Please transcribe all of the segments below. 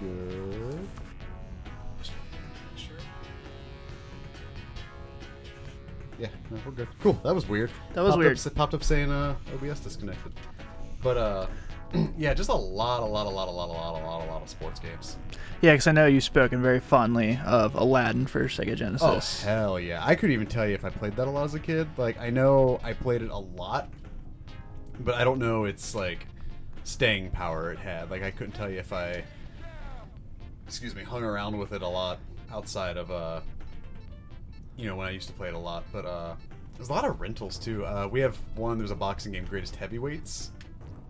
good. Yeah, no, we're good. Cool. That was weird. That was popped weird. Up, it popped up saying uh, OBS disconnected. But uh, yeah, just a lot, a lot, a lot, a lot, a lot, a lot, a lot of sports games. Yeah, because I know you've spoken very fondly of Aladdin for Sega Genesis. Oh hell yeah! I couldn't even tell you if I played that a lot as a kid. Like I know I played it a lot, but I don't know its like staying power it had. Like I couldn't tell you if I, excuse me, hung around with it a lot outside of uh, you know, when I used to play it a lot. But uh, there's a lot of rentals too. Uh, we have one. There's a boxing game, Greatest Heavyweights.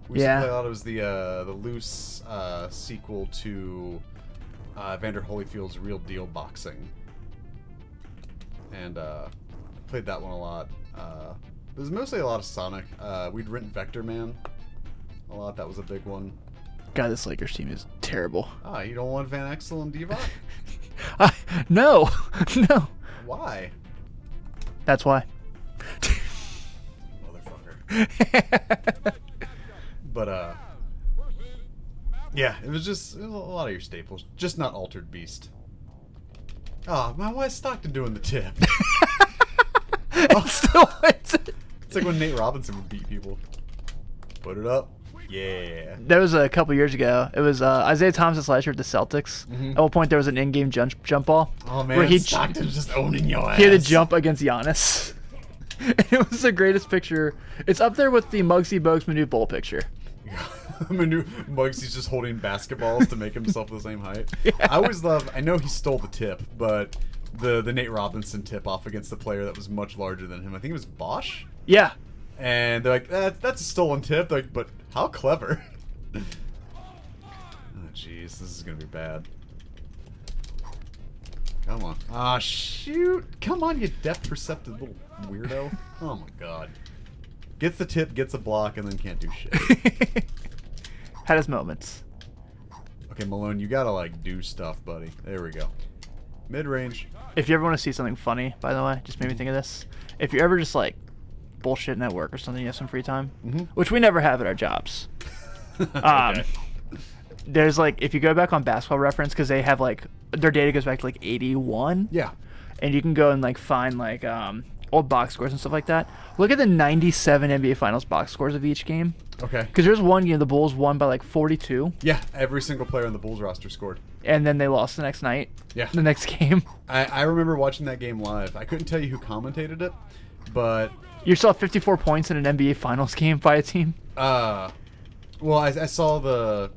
We used to play a lot. It was the uh, the loose uh, sequel to uh, Vander Holyfield's Real Deal Boxing, and uh, played that one a lot. Uh, there's mostly a lot of Sonic. Uh, we'd rent Vectorman a lot. That was a big one. God, this Lakers team is terrible. Ah, you don't want Van Exel and Divac? I, no, no. Why, That's why. motherfucker? But uh, yeah, it was just it was a lot of your staples, just not Altered Beast. Oh, my is Stockton doing the tip? Still wins it. It's like when Nate Robinson would beat people. Put it up. Yeah. That was a couple years ago. It was uh, Isaiah Thomas last year with the Celtics. Mhm. At one point, there was an in-game jump jump ball Oh man, where he Stockton's just owning your ass. he had to jump against Giannis. it was the greatest picture. It's up there with the Muggsy Bogues Manute Bol picture. Manu Muggsy's just holding basketballs to make himself the same height. Yeah. I always love. I know he stole the tip, but the the Nate Robinson tip off against the player that was much larger than him. I think it was Bosh. Yeah, And they're like, that, that's a stolen tip. They're like, but how clever. oh jeez, this is gonna be bad. Come on. Ah shoot! Come on, you depth perceptive little weirdo. Oh my god. Gets the tip, gets a block, and then can't do shit. had his moments. Okay, Malone, you gotta like do stuff, buddy. There we go. Mid range. If you ever want to see something funny, by the way, just made me think of this. If you're ever just like bullshitting at work or something, you have some free time, Mhm. which we never have at our jobs. Um, There's like if you go back on Basketball Reference because they have like their data goes back to like 81. Yeah. and you can go and like find like um, old box scores and stuff like that. Look at the 97 NBA Finals box scores of each game. Okay. Because there's one game the Bulls won by like 42, Yeah, every single player on the Bulls roster scored. and then they lost the next night. Yeah. The next game, I, I remember watching that game live. I couldn't tell you who commentated it, but you saw 54 points in an NBA Finals game by a team. uh, well, I, I saw the.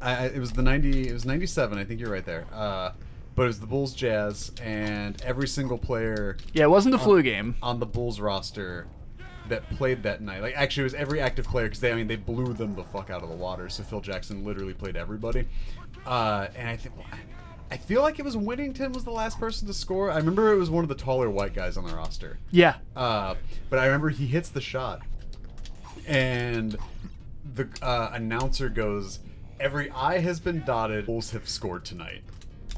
I, I- it was the ninety. It was ninety seven. I think you're right there. Uh, but it was the Bulls Jazz, and every single player Yeah, it wasn't the flu game. on the Bulls roster that played that night. Like actually, it was every active player because they, I mean, they blew them the fuck out of the water. So Phil Jackson literally played everybody. Uh, and I think, I feel like it was Whittington was the last person to score. I remember it was one of the taller white guys on the roster. Yeah. Uh, but I remember he hits the shot, and the uh, announcer goes, "Every I has been dotted. Bulls have scored tonight."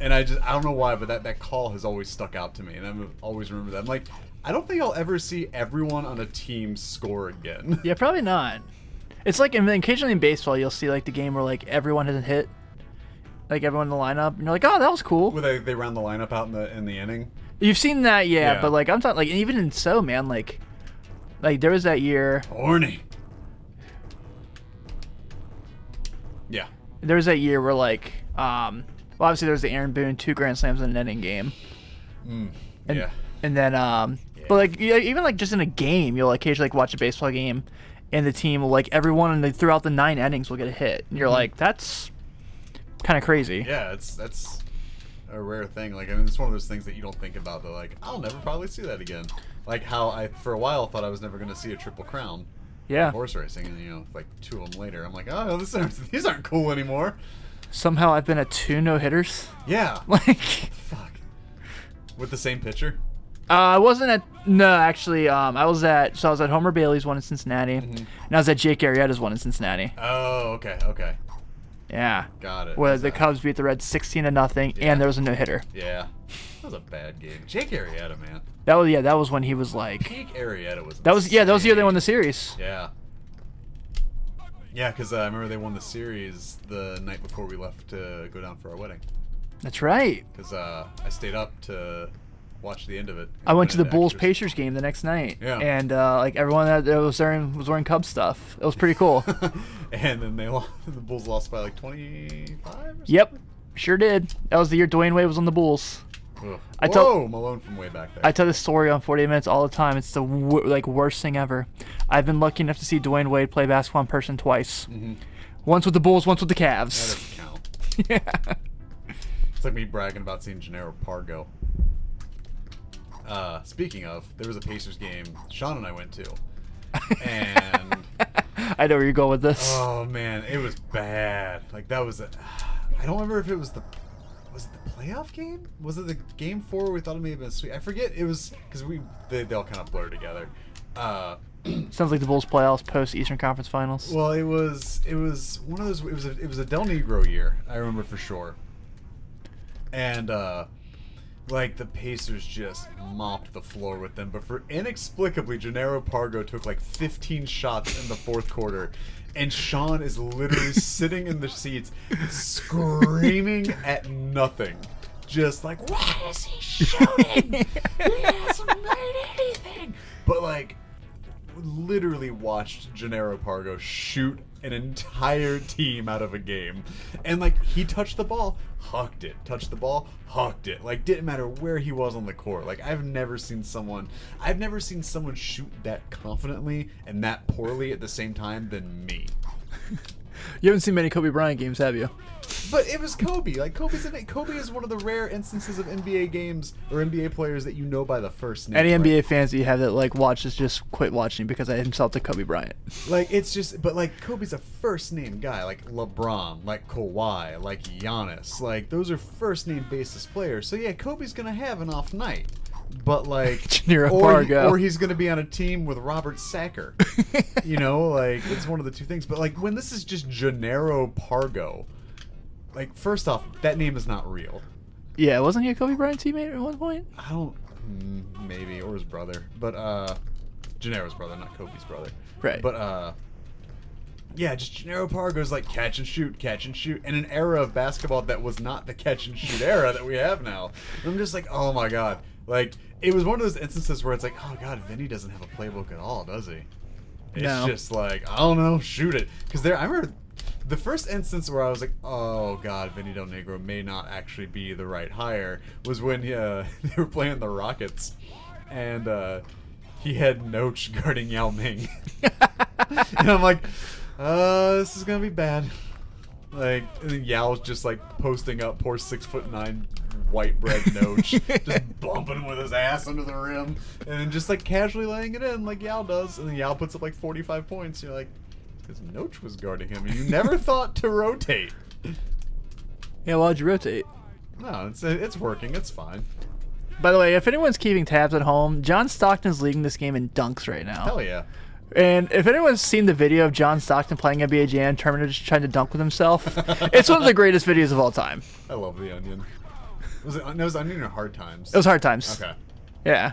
And I just I don't know why, but that that call has always stuck out to me, and I'm always remember that. I'm like, I don't think I'll ever see everyone on a team score again. Yeah, probably not. It's like occasionally in baseball you'll see like the game where like everyone hasn't hit, like everyone in the lineup, and you're like, oh, that was cool. Where they, they round the lineup out in the in the inning. You've seen that, yeah, Yeah. but like I'm talking like even in so man, like, like there was that year, Horny. Yeah. there was that year where like, um, well obviously there was the Aaron Boone two grand slams in an inning game, Mm. and yeah. and then um, but like yeah, even like just in a game, you'll occasionally like watch a baseball game, and the team will like everyone in the throughout the nine innings will get a hit, and you're like, that's kind of crazy. Yeah, it's that's a rare thing. Like I mean, it's one of those things that you don't think about. But like, I'll never probably see that again. Like how I for a while thought I was never going to see a triple crown Yeah. horse racing, and you know, like two of them later, I'm like, oh, this aren't, these aren't cool anymore. Somehow I've been at two no hitters. Yeah. Like, Fuck. With the same pitcher. uh, I wasn't at no actually. Um, I was at so I was at Homer Bailey's one in Cincinnati, Mhm. and I was at Jake Arrieta's one in Cincinnati. Oh, okay, okay, Yeah. got it. Where the that- Cubs beat the Reds 16 to nothing, Yeah. and there was a no hitter. Yeah, that was a bad game. Jake Arrieta, man. That was yeah. That was when he was like. Peak Arrieta was. That was yeah. That was the year they won the series. Yeah. Yeah, because uh, I remember they won the series the night before we left to go down for our wedding. That's right. Because uh, I stayed up to watch the end of it. I went to the Bulls. Pacers game the next night. Yeah. And uh, like everyone that was there was wearing Cubs stuff. It was pretty cool. and then they lost, the Bulls lost by like 25 yep. Sure did. That was the year Dwyane Wade was on the Bulls. Ugh. I Whoa, tell- Malone from way back there. I tell this story on 48 Minutes all the time. It's the w- like worst thing ever. I've been lucky enough to see Dwyane Wade play basketball in person twice. Mhm. Once with the Bulls, once with the Cavs. That doesn't count. yeah. It's like me bragging about seeing Jannero Pargo. Uh, speaking of, there was a Pacers game Sean and I went to. And I know where you're going with this. oh man, it was bad. Like that was a, I don't remember if it was the was it the playoff game? Was it the game four we thought it may have been sweet? I forget. It was because we they, they all kind of blur together. Uh, Sounds like the Bulls playoffs post Eastern Conference Finals. Well, it was it was one of those. It was a, it was a Del Negro year. I remember for sure. And uh, like the Pacers just mopped the floor with them, but for inexplicably, Jannero Pargo took like 15 shots in the fourth quarter. And Sean is literally sitting in the seats, screaming at nothing, just like, "Why is he shooting? he hasn't made anything." But like, literally watched Jannero Pargo shoot an entire team out of a game. And like he touched the ball, hucked it. Touched the ball, hucked it. Like didn't matter where he was on the court. Like I've never seen someone I've never seen someone shoot that confidently and that poorly at the same time than me. You haven't seen many Kobe Bryant games, have you? But it was Kobe. Like Kobe's in it. Kobe is one of the rare instances of NBA games or NBA players that you know by the first name. Any NBA fans that you have that like watches just quit watching because I insulted Kobe Bryant. Like it's just, but like Kobe's a first name guy, like LeBron, like Kawhi, like Giannis, like those are first name basis players. So yeah, Kobe's gonna have an off night, but like Jannero or, or he's gonna be on a team with Robert Sacre. you know, like it's one of the two things. But like when this is just Jannero Pargo, like first off, that name is not real. Yeah, wasn't he a Kobe Bryant teammate at one point? I don't, mm, maybe or his brother, but uh, Jannero's brother, not Kobe's brother. Right. But uh, yeah, just Jannero Pargo's like catch and shoot, catch and shoot, in an era of basketball that was not the catch and shoot era that we have now. And I'm just like, oh my god, like it was one of those instances where it's like, oh god, Vinny doesn't have a playbook at all, does he? It's No. just like I don't know, shoot it, because there. I remember the first instance where I was like, oh god, Vinny Del Negro may not actually be the right hire was when uh, they were playing the Rockets, and uh, he had Noah guarding Yao Ming, and I'm like, uh, this is gonna be bad. Like, and then Yao's just like posting up poor six foot nine white bread Noah, just bumping him with his ass under the rim, and then just like casually laying it in like Yao does, and then Yao puts up like 45 points. You're like, because Noah was guarding him, and you never thought to rotate. Yeah, why'd you rotate? No, it's it's working. It's fine. By the way, if anyone's keeping tabs at home, John Stockton's leading this game in dunks right now. Hell yeah. And if anyone's seen the video of John Stockton playing NBA Jam Terminator just trying to dunk with himself, it's one of the greatest videos of all time. I love the onion. Was it? No, it was onion or hard times. It was hard times. Okay. Yeah.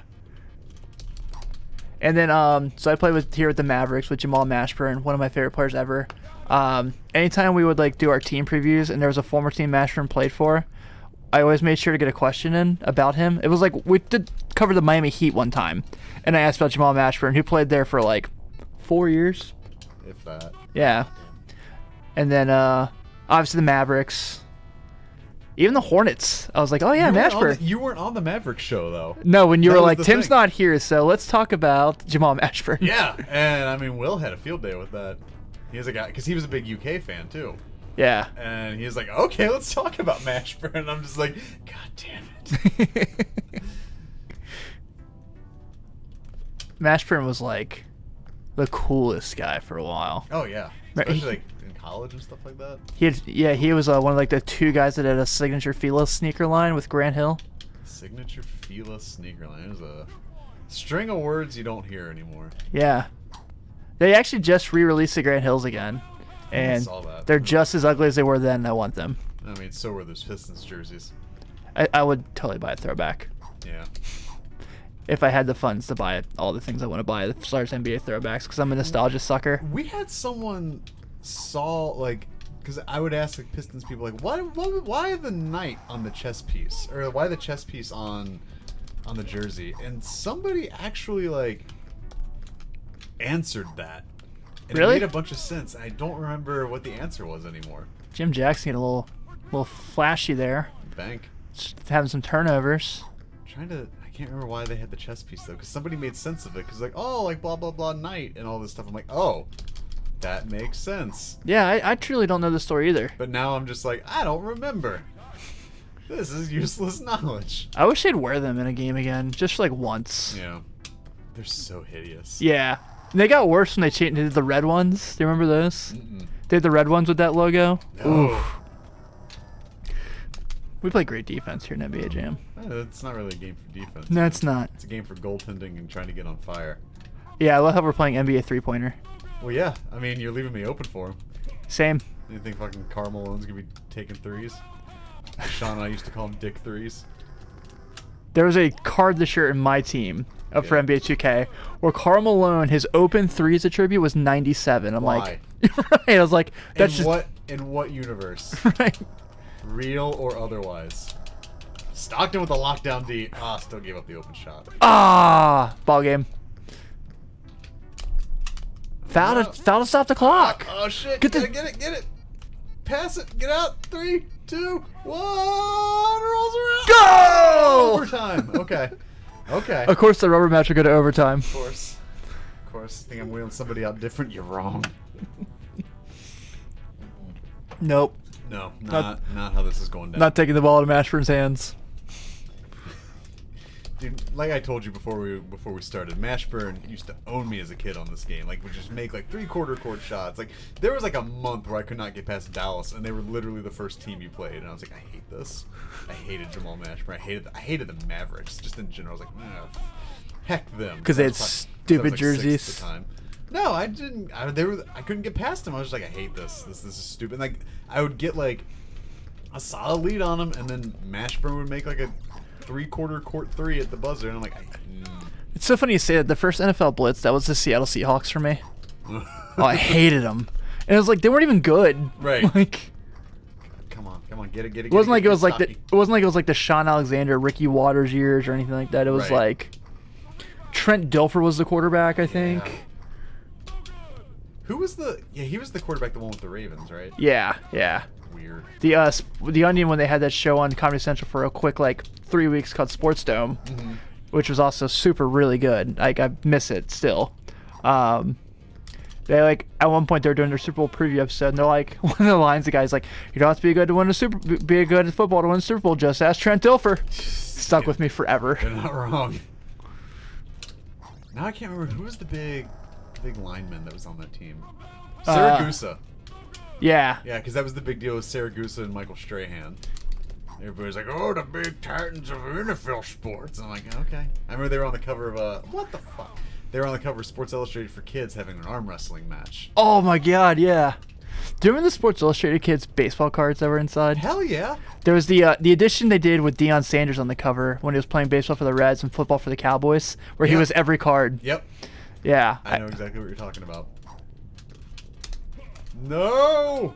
And then, um, so I played with here with the Mavericks with Jamal Mashburn, one of my favorite players ever. Um, anytime we would like do our team previews, and there was a former team Mashburn played for, I always made sure to get a question in about him. It was like we did cover the Miami Heat one time, and I asked about Jamal Mashburn, who played there for like four years. If that. Yeah. And then, uh, obviously the Mavericks, even the Hornets. I was like, oh yeah, you weren't, Mashburn. the, you weren't on the Maverick show though. No, when you That were like, Tim's thing. not here, so let's talk about Jamal Mashburn. Yeah, and I mean, Will had a field day with that. He was a guy because he was a big UK fan too, Yeah. and he was like, "Okay, let's talk about Mashburn." And I'm just like, "God damn it!" Mashburn was like the coolest guy for a while. Oh yeah, especially like in college and stuff like that. He had, yeah, he was uh, one of like the two guys that had a signature Fila sneaker line with Grant Hill. Signature Fila sneaker line. There's a string of words you don't hear anymore. Yeah. They actually just re-released the Grant Hills again, and saw that. they're just as ugly as they were then. I want them. I mean, so were those Pistons jerseys. I, I would totally buy a throwback Yeah. If I had the funds to buy. All the things I want to buy the as NBA throwbacks, because I'm a nostalgia sucker. We had someone saw like because I would ask like Pistons people like why why why the knight on the chess piece or why the chess piece on on the jersey and somebody actually like answered that. And Really? It made a bunch of sense. I don't remember what the answer was anymore. Jim Jackson a little, little flashy there, Bank. just having some turnovers. trying to can't remember why they had the chess piece though, because somebody made sense of it. Because like, oh, like blah blah blah night and all this stuff. I'm like, oh, that makes sense. Yeah, I, I truly don't know the story either. But now I'm just like, I don't remember. This is useless knowledge. I wish they'd wear them in a game again, just like once. Yeah, they're so hideous. Yeah. And they got worse when they changed the red ones. Do you remember those? Mm-mm. They had the red ones with that logo. No. Oof. We play great defense here in NBA Jam. Eh, It's not really a game for defense. No, it's not. It's a game for goaltending and trying to get on fire. Yeah, I love how we're playing NBA three pointer. Well, yeah. I mean, you're leaving me open for him. Same. You think fucking Karl Malone's gonna be taking threes? Sean and I used to call him Dick threes. There was a card this year in my team up for Yeah. NBA 2K where Karl Malone, his open threes attribute was 97. I'm like, right. I was like, that's in just what in what universe? right. Real or otherwise? Stockton with a lockdown D. Ah, still gave up the open shot. Ah, ball game. Foul to, foul to stop the clock. Oh shit! Get Get, the- it, get it, get it! Pass it! Get out! Three, two, one! Rolls around. Go! Overtime. Okay. Okay. Of course, the rubber match will go to overtime. Of course. Of course. Think I'm wheeling somebody out different? You're wrong. Nope. No, not not how this is going down. Not taking the ball out of Mashburn's hands. Dude, like I told you before we before we started, Mashburn used to own me as a kid on this game. Like, would just make like three quarter court shots. Like, there was like a month where I could not get past Dallas, and they were literally the first team you played. And I was like, I hate this. I hated Jamal Mashburn. I hated I hated the Mavericks just in general. I was like, heck them. 'Cause they had stupid like, jerseys. the time. No, I didn't. I, they were. I couldn't get past them. I was just like, I hate this. This this is stupid. Like, I would get like a solid lead on them, and then Mashburn would make like a three quarter court three at the buzzer, and I'm like, I, mm. It's so funny you say that. The first NFL blitz, that was the Seattle Seahawks for me. Oh, I hated them. And it was like they weren't even good. Right. Like come on, come on, get it, get it. it wasn't like it was like the it wasn't like it was like the Shaun Alexander, Ricky Watters years or anything like that. It was Right. like Trent Dilfer was the quarterback, I think. Who was the? Yeah, he was the quarterback, the one with the Ravens, right? Yeah, yeah. Weird. The uh, the Onion when they had that show on Comedy Central for a quick like three weeks called SportsDome, Mm-hmm. which was also super really good. Like I miss it still. Um, they like at one point they're doing their Super Bowl preview episode, and they're like one of the lines the guy's like, "You don't have to be good to win a Super, be good at football to win a Super Bowl. Just ask Trent Dilfer." Stuck with me forever. They're not wrong. Now I can't remember who was the big, big lineman that was on that team. Uh, Siragusa. Yeah, yeah, because that was the big deal with Siragusa and Michael Strahan. Everybody's like, "Oh, the big titans of NFL sports." I'm like, okay. I remember they were on the cover of uh, what the fuck? They were on the cover of Sports Illustrated for kids having an arm wrestling match. Oh my god, yeah. Do you remember the Sports Illustrated kids baseball cards that were inside? Hell yeah! There was the uh, the edition they did with Deion Sanders on the cover when he was playing baseball for the Reds and football for the Cowboys, where he was every card. Yep, Yeah. I know exactly what you're talking about. No.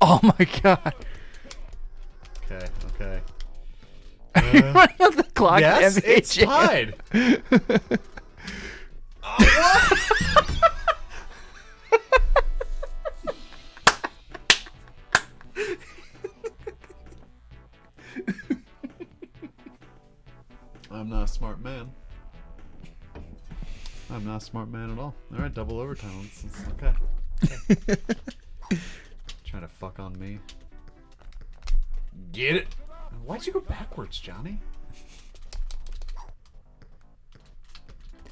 oh my god. Okay. Okay. Uh, the clock. yes, it's tied. Oh, what? I'm not a smart man. I'm not a smart man at all. All right, double overtime. It's, it's okay. Trying to fuck on me. Get it? Why'd you go backwards, Johnny?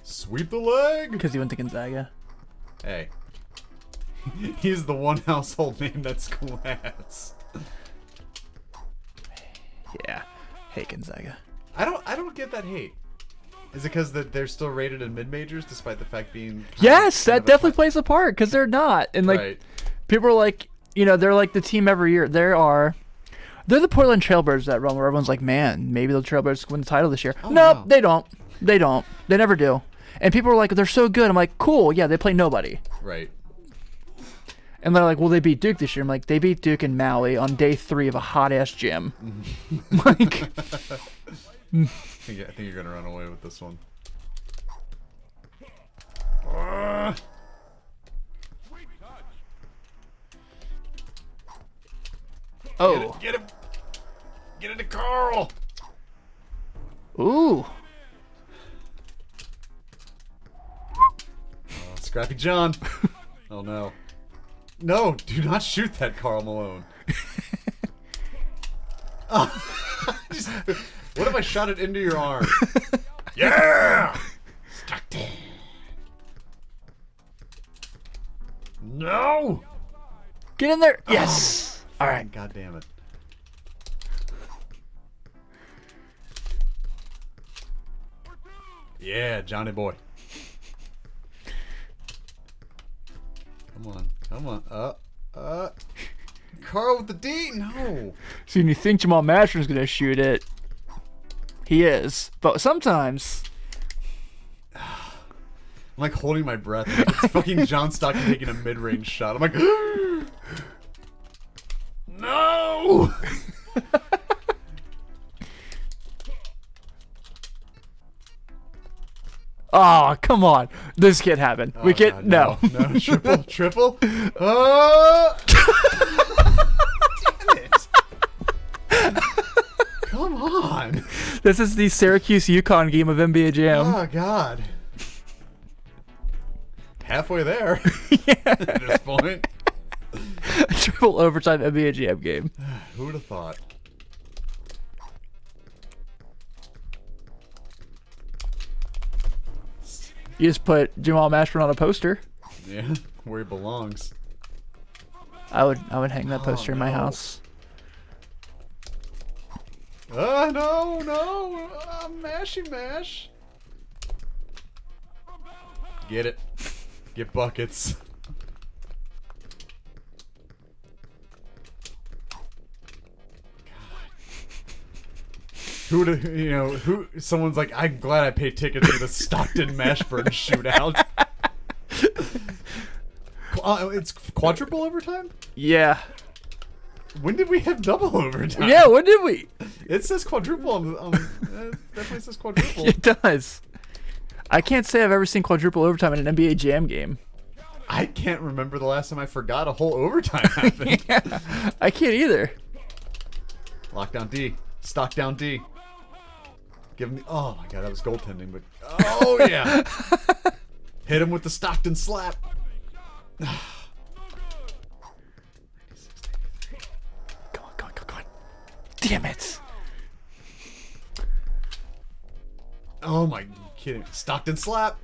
Sweep the leg. Because he went to Gonzaga. Hey. He's the one household name that's class. Yeah. Hey Gonzaga. I don't I don't get that hate. Is it because that they're still rated in mid majors despite the fact being Yes, that of a definitely plays a part because they're not. And like right. people are like, you know, they're like the team every year. There are. They're the Portland Trailblazers that run where everyone's like, man, maybe the Trailblazers win the title this year. Oh, nope, no. they don't. They don't. They never do. And people are like, they're so good. I'm like, cool. Yeah, they play nobody. Right. And they're like, "Will they beat Duke this year?" I'm like, "They beat Duke and Maui on day three of a hot ass gym." Mm-hmm. like, I think, I think you're gonna run away with this one. Ah. Get oh, it, get him! Get it to Karl! ooh, Oh, Scrappy John. oh no. No, do not shoot that Karl Malone. Oh, just- what if I shot it into your arm? yeah! Stockton. No! get in there! Yes. All right. God damn it. Yeah, Johnny boy. Come on, come on. Uh, uh. Karl with the D? No. So when you think Jamal Mashburn's gonna shoot it, he is. But sometimes, I'm like holding my breath. Like it's fucking John Stockton taking a mid range shot. I'm like, no! oh come on, this can't happen. we Oh, can't. God, no. no. Triple, triple. Oh! Come on. This is the Syracuse UConn game of NBA Jam. Oh, God. Halfway there yeah. at this point. Triple overtime NBA Jam game. Who would have thought? You just put Jamal Mashburn on a poster. Yeah, where he belongs. I would I would hang that Oh, poster in my no. house. Ah, no, no. Ah, mashy mash. Get it. Get buckets. Who would you know? Who? Someone's like, I'm glad I paid tickets for the Stockton Mashburn shootout. Uh, it's quadruple overtime. Yeah. When did we have double overtime? Yeah, what did we? It says quadruple. On, on, uh, definitely says quadruple. It does. I can't say I've ever seen quadruple overtime in an NBA Jam game. I can't remember the last time I forgot a whole overtime happened. Yeah, I can't either. Lockdown D. Stock down D. Give him the. Oh my god, that was goaltending, but. Oh yeah! Hit him with the Stockton slap. Come on, come on, come on, come on. Damn it. Oh my kidding. Stockton slap.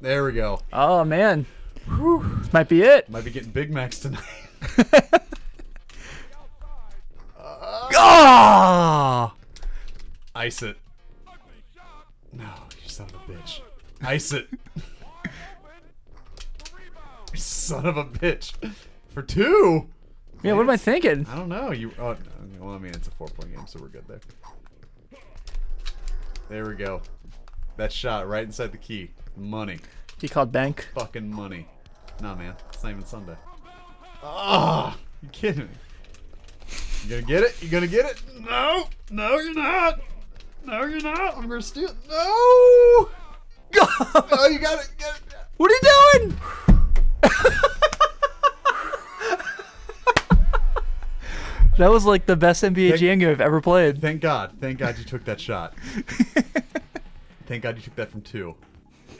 There we go. Oh man. This might be it. Might be getting Big Macs tonight. Ah! Ice it. No, you son of a bitch. Ice it. Son of a bitch. For two? Yeah, what am I thinking? I don't know. You. Oh, well, I mean, it's a four-point game, so we're good there. There we go. That shot right inside the key. Money. He called bank. Fucking money. Nah, man. It's not even Sunday. Ah, you kidding me? You gonna get it? You gonna get it? No, no, you're not. No, you're not. I'm gonna steal. No. No, you got it. Get it. What are you doing? that was like the best NBA Thank- Jam game I've ever played. Thank God. Thank God you took that shot. Thank God you took that from two.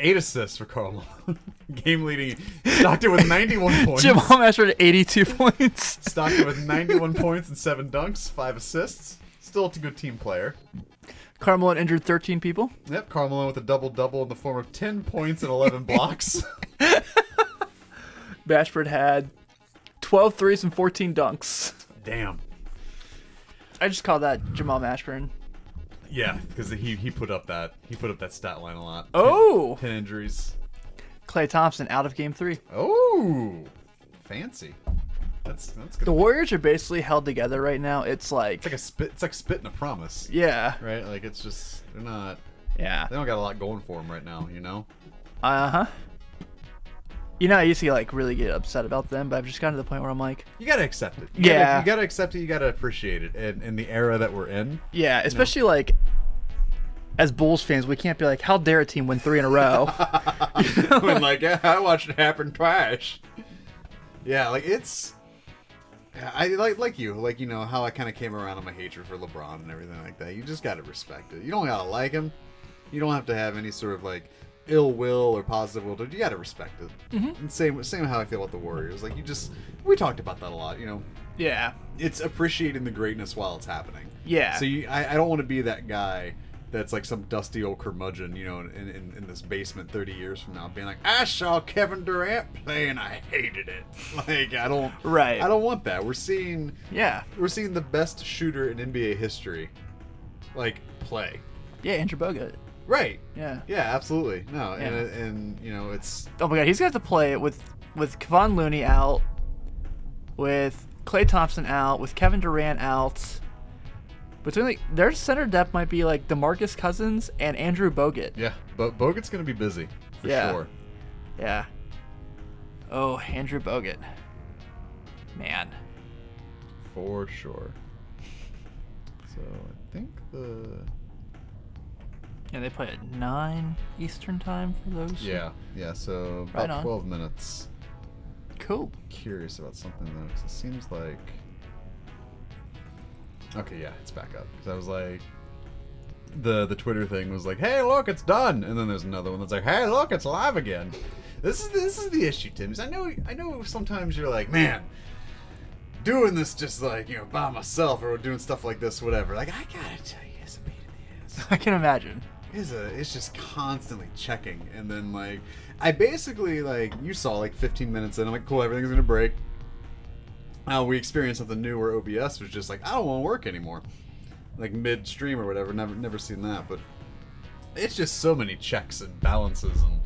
Eight assists for Karl. Malone. Game leading. Stockton with 91 points. Jamal Mashburn 82 points. Stockton with 91 points and seven dunks, five assists. Still a good team player. Carmelo injured 13 people. Yep, Karl Malone with a double double in the form of 10 points and 11 blocks. Bashford had 12 threes and 14 dunks. Damn. I just call that Jamal Mashburn. Yeah, because he he put up that he put up that stat line a lot. Oh! 10 injuries. Klay Thompson out of game three. Oh, fancy. That's that's good. The Warriors are basically held together right now. It's like, It's like a spit. It's like spitting a promise, yeah, right? Like it's just they're not. yeah. They don't got a lot going for them right now, you know. Uh huh. You know, I used to like really get upset about them, but I've just gotten to the point where I'm like, You gotta accept it. You Yeah. Gotta, you gotta accept it. You gotta appreciate it. And in the era that we're in, yeah, especially like as Bulls fans, we can't be like, how dare a team win three in a row? when like yeah, I watched it happen twice. Yeah, like it's. I like like you, like you know how I kind of came around on my hatred for LeBron and everything like that. You just gotta respect it. You don't gotta like him. You don't have to have any sort of like ill will or positive will. Dude, you gotta respect it. Mm-hmm. And same same how I feel about the Warriors. Like you just we talked about that a lot. You know, yeah, it's appreciating the greatness while it's happening. Yeah. So you, I, I don't want to be that guy that's like some dusty old curmudgeon, you know, in, in, in this basement 30 years from now, being like, I saw Kevin Durant play and I hated it. Like I don't. Right. I don't want that. We're seeing. yeah, We're seeing the best shooter in NBA history, like play. yeah. Andrew Bogut. Right. Yeah. Yeah. Absolutely. No. And Yeah. Uh, and you know it's Oh my god, he's got to play it with with Kevon Looney out, with Klay Thompson out, with Kevin Durant out. Between like their center depth might be like Demarcus Cousins and Andrew Bogut. yeah. But Bogut's gonna be busy for Yeah. sure. Yeah. Oh, Andrew Bogut. Man. For sure. So I think the Yeah, they play at nine Eastern time for those. Yeah, yeah. So Right about on. 12 minutes. Cool. Curious about something though, 'cause it seems like. Okay, yeah, it's back up. Because I was like, the the Twitter thing was like, "Hey, look, it's done," and then there's another one that's like, "Hey, look, it's live again." This is this is the issue, Tim. is I know I know sometimes you're like, man. Doing this just like you know by myself or doing stuff like this, whatever. Like I gotta tell you, it's a pain in the ass. I can imagine. Is a it's just constantly checking and then like I basically like you saw like 15 minutes in I'm like cool everything's gonna break. Now we experienced something new where OBS was just like I don't want to work anymore. Like midstream or whatever never never seen that but it's just so many checks and balances and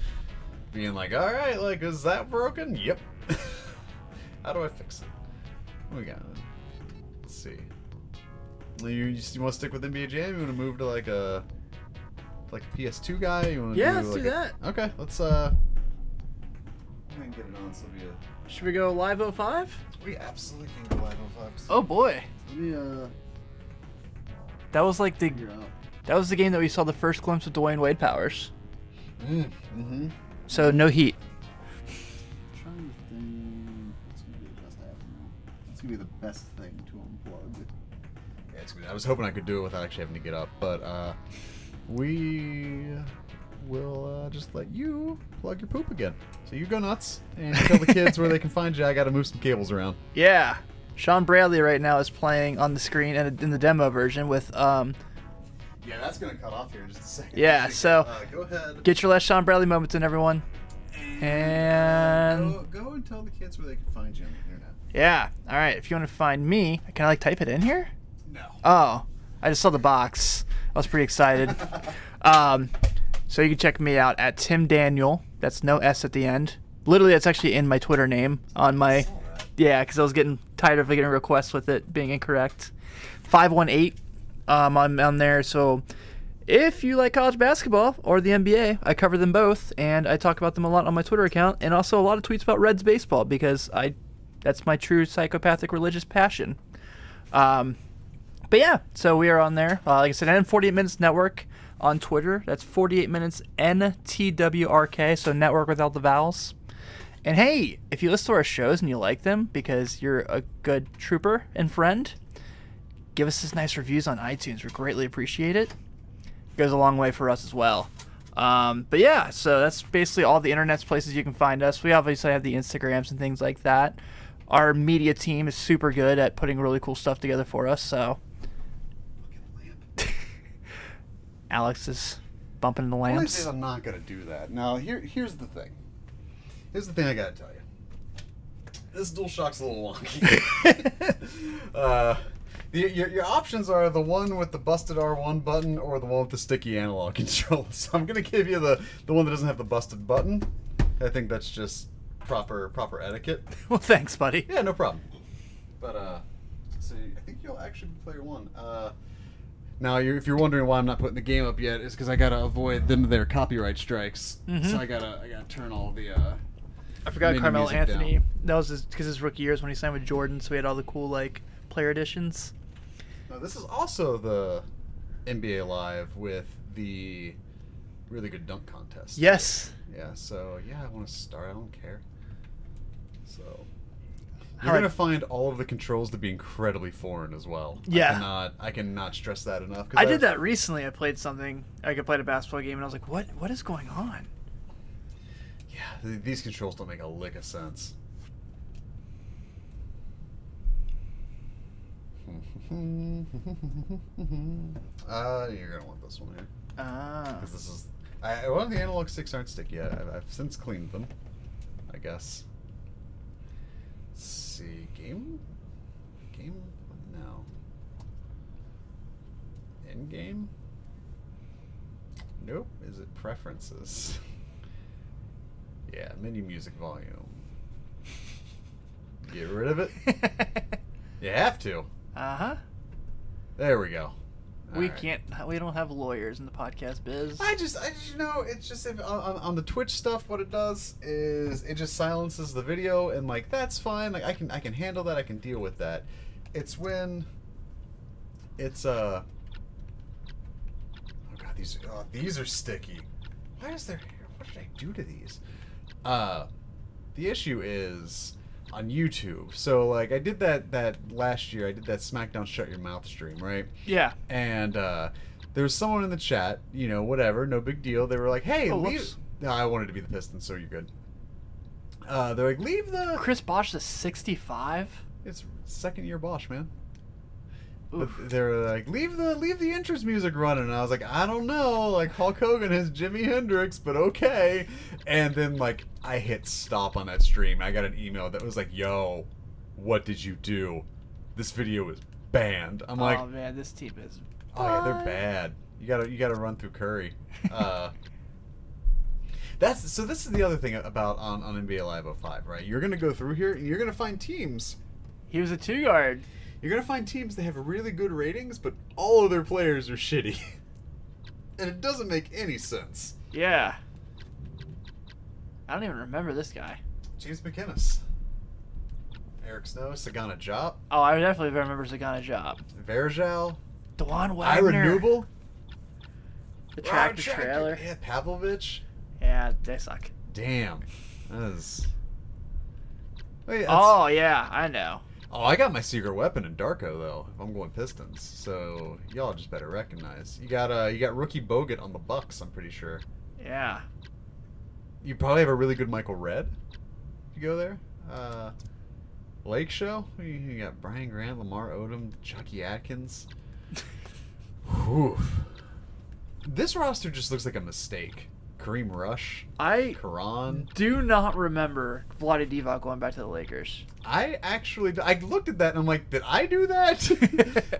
being like all right like is that broken? Yep. How do I fix it? We got? Let's see. You, you, you want to stick with NBA Jam you want to move to like a like a PS2 guy? You want to Yeah, do let's like do a- that. Okay, let's uh. We can get it on Sylvia. Should we go live 05? We absolutely can go live on Fox. Oh boy. Let me uh That was like the that was the game that we saw the first glimpse of Dwyane Wade powers. Mm, mm-hmm. So no heat. trying to think. What's gonna be the best avenue? What's gonna be the best thing to unplug? Yeah, it's good. I was hoping I could do it without actually having to get up, but uh, we will uh, just let you plug your poop again. So you go nuts and tell the kids where they can find you. I got to move some cables around. Yeah. Sean Bradley right now is playing on the screen in, in the demo version with um Yeah, that's gonna cut off here in just a second. Yeah, so- uh, go ahead. get your last Sean Bradley moments in everyone. And go, go and tell the kids where they can find you on the internet. yeah. All right, if you want to find me, can I like type it in here? No. Oh, I just saw the box. I was pretty excited. um, so you can check me out at Tim Daniel. That's no S at the end. Literally, that's actually in my Twitter name on my. Yeah, because I was getting tired of getting requests with it being incorrect. Five one eight. Um, I'm on there. So if you like college basketball or the NBA, I cover them both, and I talk about them a lot on my Twitter account, and also a lot of tweets about Reds baseball because I, that's my true psychopathic religious passion. Um, but yeah, so we are on there. Uh, like I said, N 48 Minutes Network on Twitter. That's 48 Minutes NTWRK, so network without the vowels. And hey, if you listen to our shows and you like them because you're a good trooper and friend, give us this nice reviews on iTunes. We greatly appreciate it. It goes a long way for us as well. Um, but yeah, so that's basically all the internet's places you can find us. We obviously have the Instagrams and things like that. Our media team is super good at putting really cool stuff together for us. So Alex is bumping the Lamps. lamps. I'm not gonna do that. Now here, here's the thing. Here's the thing I gotta tell you. This DualShock's a little wonky. uh, the, your, your options are the one with the busted R1 button or the one with the sticky analog controller. So I'm gonna give you the the one that doesn't have the busted button. I think that's just proper proper etiquette. well, thanks, buddy. Yeah, no problem. But uh, so I think you'll actually be player one. Uh, now, you're, if you're wondering why I'm not putting the game up yet, it's because I gotta avoid them their copyright strikes. Mhm. So I gotta I gotta turn all the uh, I forgot menu Carmelo Anthony. down. That was because his, rookie years when he signed with Jordan, so he had all the cool like player editions. No, this is also the NBA Live with the really good dunk contest. Yes. Yeah. So yeah, I want to start. I don't care. So I you're gonna find all of the controls to be incredibly foreign as well. Yeah. I cannot. I cannot stress that enough. I I've- did that recently. I played something. Like I played a basketball game, and I was like, "What? What is going on?" Yeah, th- these controls don't make a lick of sense. uh, you're gonna want this one here Ah. because this is. I, well, the analog sticks aren't sticky yet. I've, I've since cleaned them, I guess. Let's see, game, game, no. End game. Nope. Is it preferences? yeah, menu music volume. Get rid of it. You have to. uh huh. There we go. We Alright. can't. We don't have lawyers in the podcast biz. I just, I just, you know, it's just if on, on, on the Twitch stuff, what it does is it just silences the video, and like that's fine. Like I can, I can handle that. I can deal with that. It's when it's uh. Oh god, these, oh, these are sticky. Why is there? What did I do to these? Uh, the issue is on YouTube. So like I did that that last year. I did that SmackDown Shut Your Mouth stream, right? yeah. and uh, there was someone in the chat, you know, whatever, no big deal. They were like, "Hey, Oh, leave." No, I wanted to be the Pistons, so you're good. Uh, they're like, "Leave the." Chris Bosh is 65. It's second year Bosh, man. Oof. they're like, "Leave the leave the entrance music running." And I was like, "I don't know." Like Hulk Hogan has Jimi Hendrix, but okay. And then like I hit stop on that stream. I got an email that was like, "Yo, what did you do? This video is banned." I'm like, oh man, this team is. Oh yeah, they're bad. bad. You gotta you gotta run through Curry. Uh, that's so. This is the other thing about on, on NBA Live 05, right? You're gonna go through here and you're gonna find teams. He was a two guard. You're gonna find teams that have really good ratings, but all of their players are shitty, and it doesn't make any sense. Yeah. I don't even remember this guy. James McInnes, Eric Snow, Sagana Diop, Oh, I definitely remember Sagana Diop. Varejao, Dewan Ira Wagner. Nubel, The tractor trailer. yeah, Pavlovich. Yeah, they suck. Damn, that is. Wait, Oh yeah, I know. Oh, I got my secret weapon in Darko though. If I'm going Pistons, so y'all just better recognize. You got uh, you got rookie Bogut on the Bucks. I'm pretty sure. Yeah. You probably have a really good Michael Redd. If you go there, uh, Lake Show. You, got Brian Grant, Lamar Odom, Chucky Atkins. Whew. This roster just looks like a mistake. Kareem Rush, I Karan. do not remember Vlade Divac going back to the Lakers. I actually I looked at that and I'm like, did I do that?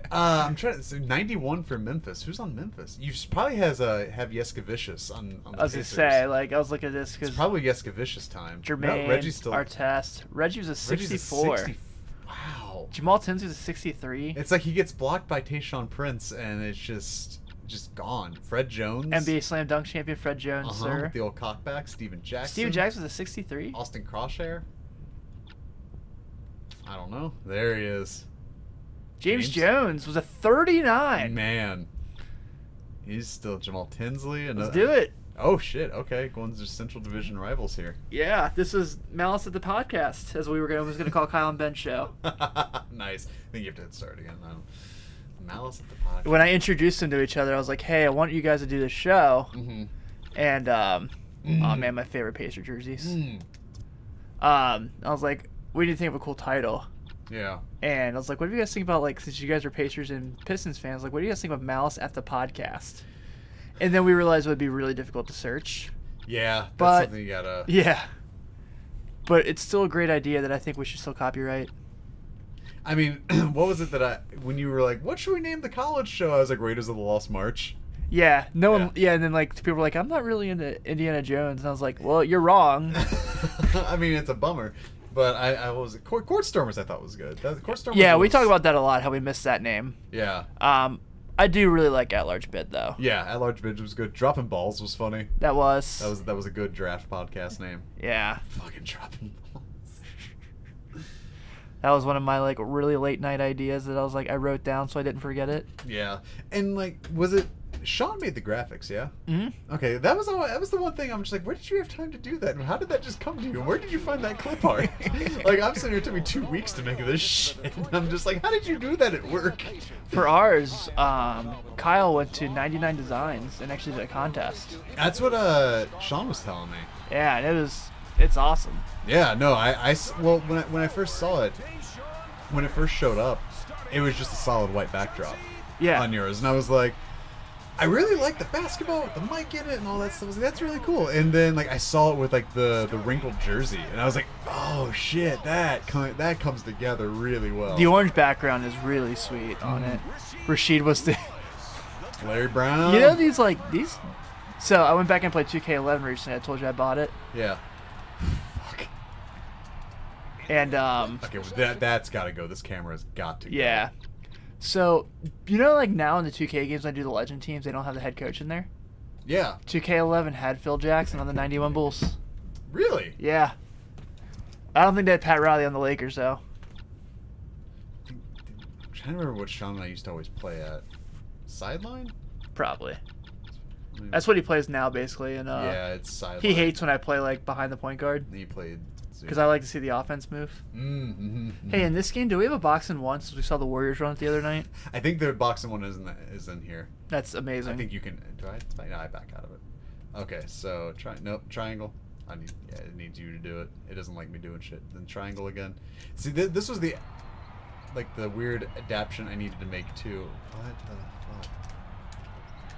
uh, I'm trying to. So 91 for Memphis. Who's on Memphis? You probably has a have Jasikevicius on. on the I was gonna say, like, I was looking at this because probably Jasikevicius time. No, Jermaine, Reggie's still. Artest, Reggie was a Reggie's a 64. wow. Jamal Tinsley's a 63. It's like he gets blocked by Tayshaun Prince and it's just just gone. Fred Jones. NBA Slam Dunk champion Fred Jones, Uh-huh, sir. The old cockback. Steven Jackson. Steven Jackson was a 63. Austin Croshere. I don't know. There he is. James, James- Jones was a 39. Man. He's still Jamal Tinsley. Let's do it. Oh shit! Okay, going to Central Division rivals here. Yeah, this is Malice at the podcast, as we were gonna was gonna call Kyle and Ben show. nice. I think you have to hit start again. I Malice at the podcast. When I introduced them to each other, I was like, "Hey, I want you guys to do the show." hmm And um, oh Mm. man, my favorite Pacer jerseys. Mm. Um, I was like, "We need to think of a cool title." Yeah. And I was like, "What do you guys think about like since you guys are Pacers and Pistons fans? Like, what do you guys think of Malice at the podcast?" And then we realized it would be really difficult to search. Yeah. That's But- something you gotta. Yeah. But it's still a great idea that I think we should still copyright. I mean, what was it that I when you were like, what should we name the college show? I was like, Raiders of the Lost March. Yeah, no one. Yeah, and then like people were like, "I'm not really into Indiana Jones," and I was like, "Well, you're wrong." I mean, it's a bummer, but I, I what was it? Court, Court Stormers I thought was good. That, Court Stormers. yeah, we talk about that a lot. How we missed that name. Yeah. Um, I do really like at large bid though. Yeah, at large bid was good. Dropping balls was funny. That was. That was that was a good draft podcast name. Yeah. Fucking dropping balls. That was one of my like really late night ideas that I was like I wrote down so I didn't forget it. Yeah, and like, was it Sean made the graphics? Yeah. Mm-hmm. Okay, that was all. That was the one thing I'm just like, where did you have time to do that? And how did that just come to you? And where did you find that clip art? like, I'm sitting here. It took me two weeks to make this shit. And I'm just like, how did you do that at work? For ours, um, Kyle went to 99 Designs and actually did a contest. That's what uh Sean was telling me. Yeah, and it was it's awesome. Yeah, no, I, I well when I, when I first saw it, when it first showed up, it was just a solid white backdrop Yeah. on yours, and I was like, I really like the basketball with the mic in it and all that stuff. I was like, That's really cool. And then like I saw it with like the the wrinkled jersey, and I was like, oh shit, that com- that comes together really well. The orange background is really sweet on mm-hmm. it. Rasheed was the Larry Brown. You know these like these So I went back and played 2K11 recently. I told you I bought it. Yeah. And um Okay, well, that that's got to go. This camera's got to. go. yeah. So, you know like now in the 2K games when I do the legend teams, they don't have the head coach in there. Yeah. 2K11 had Phil Jackson on the 91 Bulls. Really? Yeah. I don't think they had Pat Riley on the Lakers though. I'm trying to remember what Sean and I used to always play at. Sideline. Probably. That's what he plays now basically and uh yeah, it's sideline. he hates when I play like behind the point guard He played. Because I like to see the offense move. Mm, hmm Hey, in this game, do we have a box and one since we saw the Warriors run it the other night? I think the box and one is in the, is in here. That's amazing. I think you can. Do I? No, I back out of it. Okay, so try. Nope, triangle. I need. Yeah, it needs you to do it. It doesn't like me doing shit. Then triangle again. See, th- this was the, like the weird adaptation I needed to make too. What the fuck?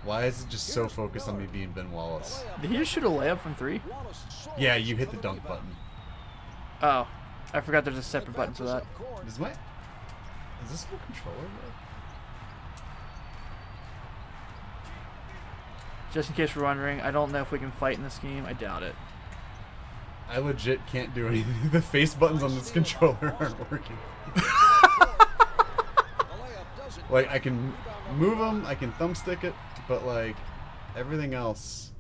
Why is it just so focused on me being Ben Wallace? Did he just shoot a layup from three? Yeah, you hit the dunk button. Oh, I forgot there's a separate button for that. Is my is this whole controller? Bro? Just in case we're wondering, I don't know if we can fight in this game. I doubt it. I legit can't do anything. The face buttons on this controller aren't working. like I can move them, I can thumbstick it, but like everything else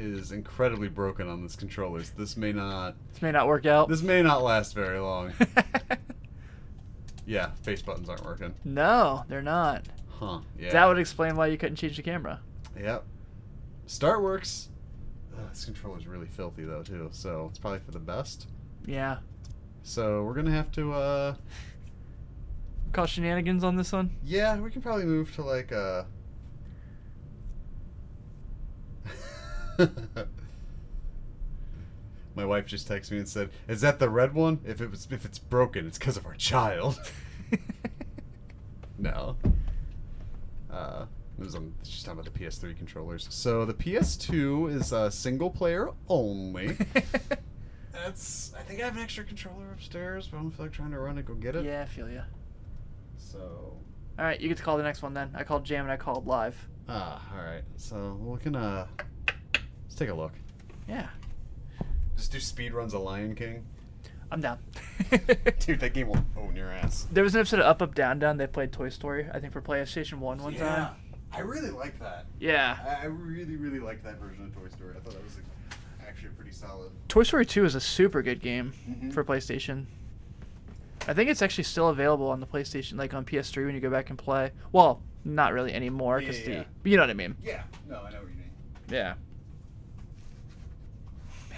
is incredibly broken on this controller. So this may not This may not work out. this may not last very long. yeah, face buttons aren't working. no, they're not. Huh. Yeah. That would explain why you couldn't change the camera. Yep. Start works. Ugh, this controller's really filthy though too, so it's probably for the best. Yeah. So we're gonna have to uh Call shenanigans on this one. yeah, we can probably move to like uh My wife just texted me and said, "Is that the red one? If it was if it's broken, it's because of our child." no. Uh, it was on, she's talking about the PS3 controllers. So the PS2 is uh, single player only. That's. I think I have an extra controller upstairs, but I don't feel like trying to run and go get it. yeah, I feel ya. So. All right, you get to call the next one then. I called Jam and I called live. Ah, all right. So we can uh, take a look. Yeah, Just do speed runs of Lion King. I'm down. Dude, that game will own your ass. There was an episode of Up Up Down Down. They played Toy Story. I think for PlayStation One one time. I really like that. Yeah. I, I really, really like that version of Toy Story. I thought that was like, actually pretty solid. Toy Story 2 is a super good game Mhm. for PlayStation. I think it's actually still available on the PlayStation, like on PS3 when you go back and play. Well, not really anymore, because yeah, yeah. the you know what I mean. Yeah. No, I know what you mean. Yeah.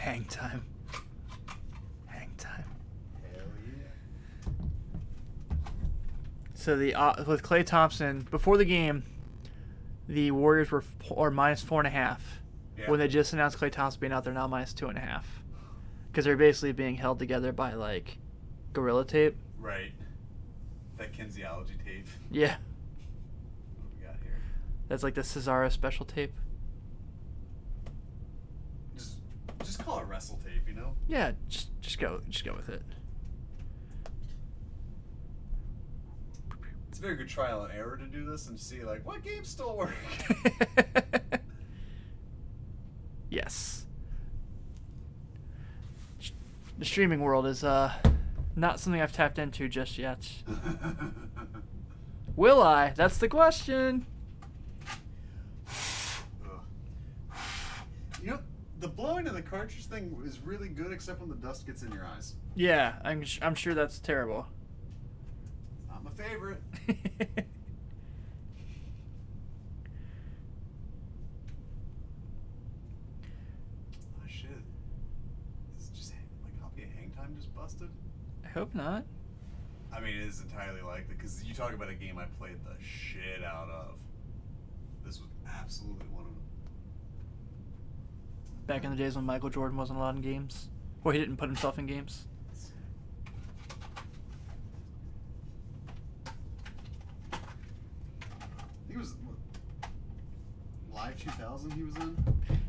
Hang time. Hang time. Hell yeah. So the uh, with Klay Thompson before the game, the Warriors were or minus four and a half. Yeah. When they just announced Klay Thompson being out, they're now minus two and a half. Because they're basically being held together by like gorilla tape. Right. That kinesiology tape. Yeah, What we got here? that's like the Cesaro special tape. Just, just call it wrestle tape. You know. Yeah, just just go just go with it. It's a very good trial and error to do this and see like what games still work. yes. The streaming world is uh not something I've tapped into just yet. Will I? That's the question. Ugh. You know, the blowing of the cartridge thing is really good, except when the dust gets in your eyes. Yeah, I'm, sh- I'm sure that's terrible. Not my favorite. Oh shit! Is just copy of Hang Time just busted? I hope not. I mean, it is entirely likely because you talk about a game I played the shit out of. This was absolutely one of them. Back in the days when Michael Jordan wasn't allowed in games. Or he didn't put himself in games. He was live 2000. He was in.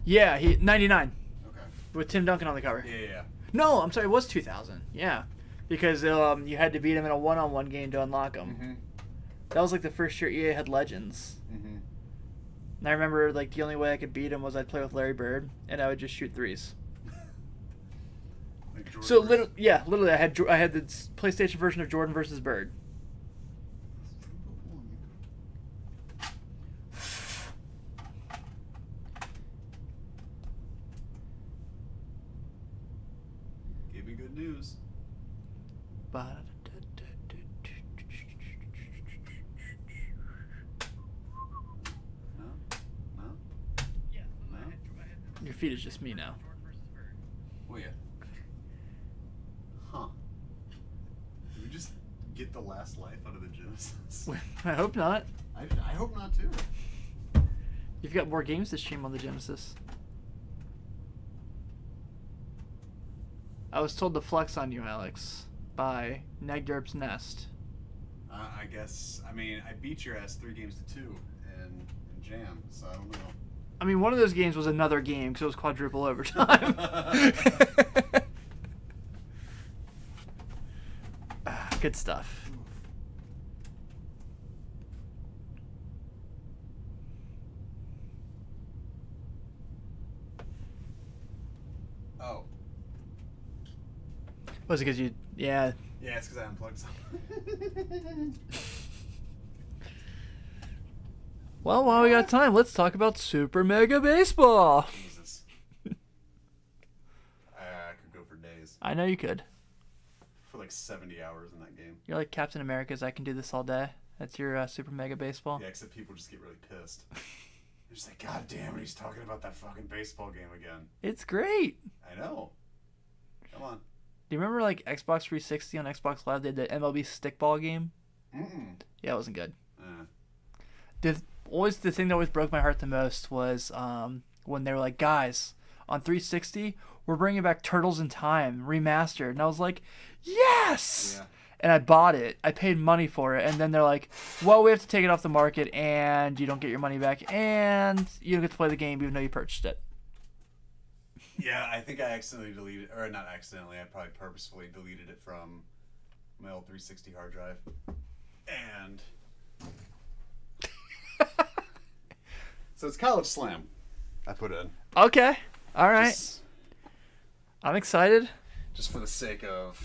Yeah, he 99 Okay. with Tim Duncan on the cover. Yeah, yeah. yeah. No, I'm sorry, it was 2000. Yeah, because um, you had to beat him in a one-on-one game to unlock him. Mm-hmm. That was like the first year EA had Legends. And I remember like the only way I could beat him was I'd play with Larry Bird and I would just shoot threes. Like So literally, yeah, literally, I had I had the PlayStation version of Jordan versus Bird. Give me good news. No. No. No. Your feet is just me now. Oh yeah. Huh. Did we just get the last life out of the Genesis? I hope not. I, I hope not too. You've got more games to stream on the Genesis. I was told to flex on you, Alex, by Negderb's Nest. Uh, I guess. I mean, I beat your ass three games to two in, in Jam, so I don't know. I mean, one of those games was another game because it was quadruple overtime. Ah, Good stuff. Oh. Was it because you? Yeah. Yeah, it's because I unplugged something. Well, while we got time, let's talk about Super Mega Baseball. Jesus. I, I could go for days. I know you could. For like 70 hours in that game. You're like Captain America's. I can do this all day. That's your uh, Super Mega Baseball. Yeah, except people just get really pissed. They're just like, God damn it, he's talking about that fucking baseball game again. It's great. I know. Come on. Do you remember like Xbox 360 on Xbox Live? They did the MLB stickball game. Mm-mm. Yeah, it wasn't good. Uh, The always the thing that always broke my heart the most was um, when they were like, guys, on 360 we're bringing back Turtles in Time remastered, and I was like, yes. yeah. And I bought it. I paid money for it, and then they're like, well, we have to take it off the market, and you don't get your money back, and you don't get to play the game even though you purchased it. Yeah, I think I accidentally deleted, or not accidentally, I probably purposefully deleted it from my old 360 hard drive. And. so it's College Slam. I put it in. Okay. All right. Just, I'm excited. just for the sake of.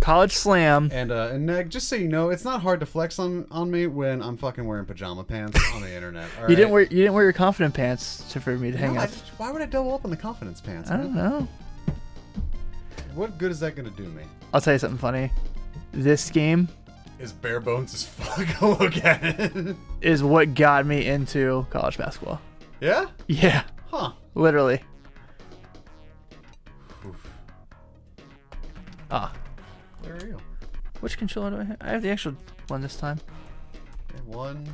College Slam. And uh, and Neg, just so you know, it's not hard to flex on on me when I'm fucking wearing pajama pants on the internet. all You didn't wear you didn't wear your confident pants to for me to hang No, out. just- why would I double up on the confidence pants? I don't know. What good is that gonna do me? I'll tell you something funny. This game Is bare bones as fuck. Look at it. is what got me into college basketball. Yeah? Yeah, Huh. literally. Oof. Ah, There you go. Which controller do I have? I have the actual one this time. One,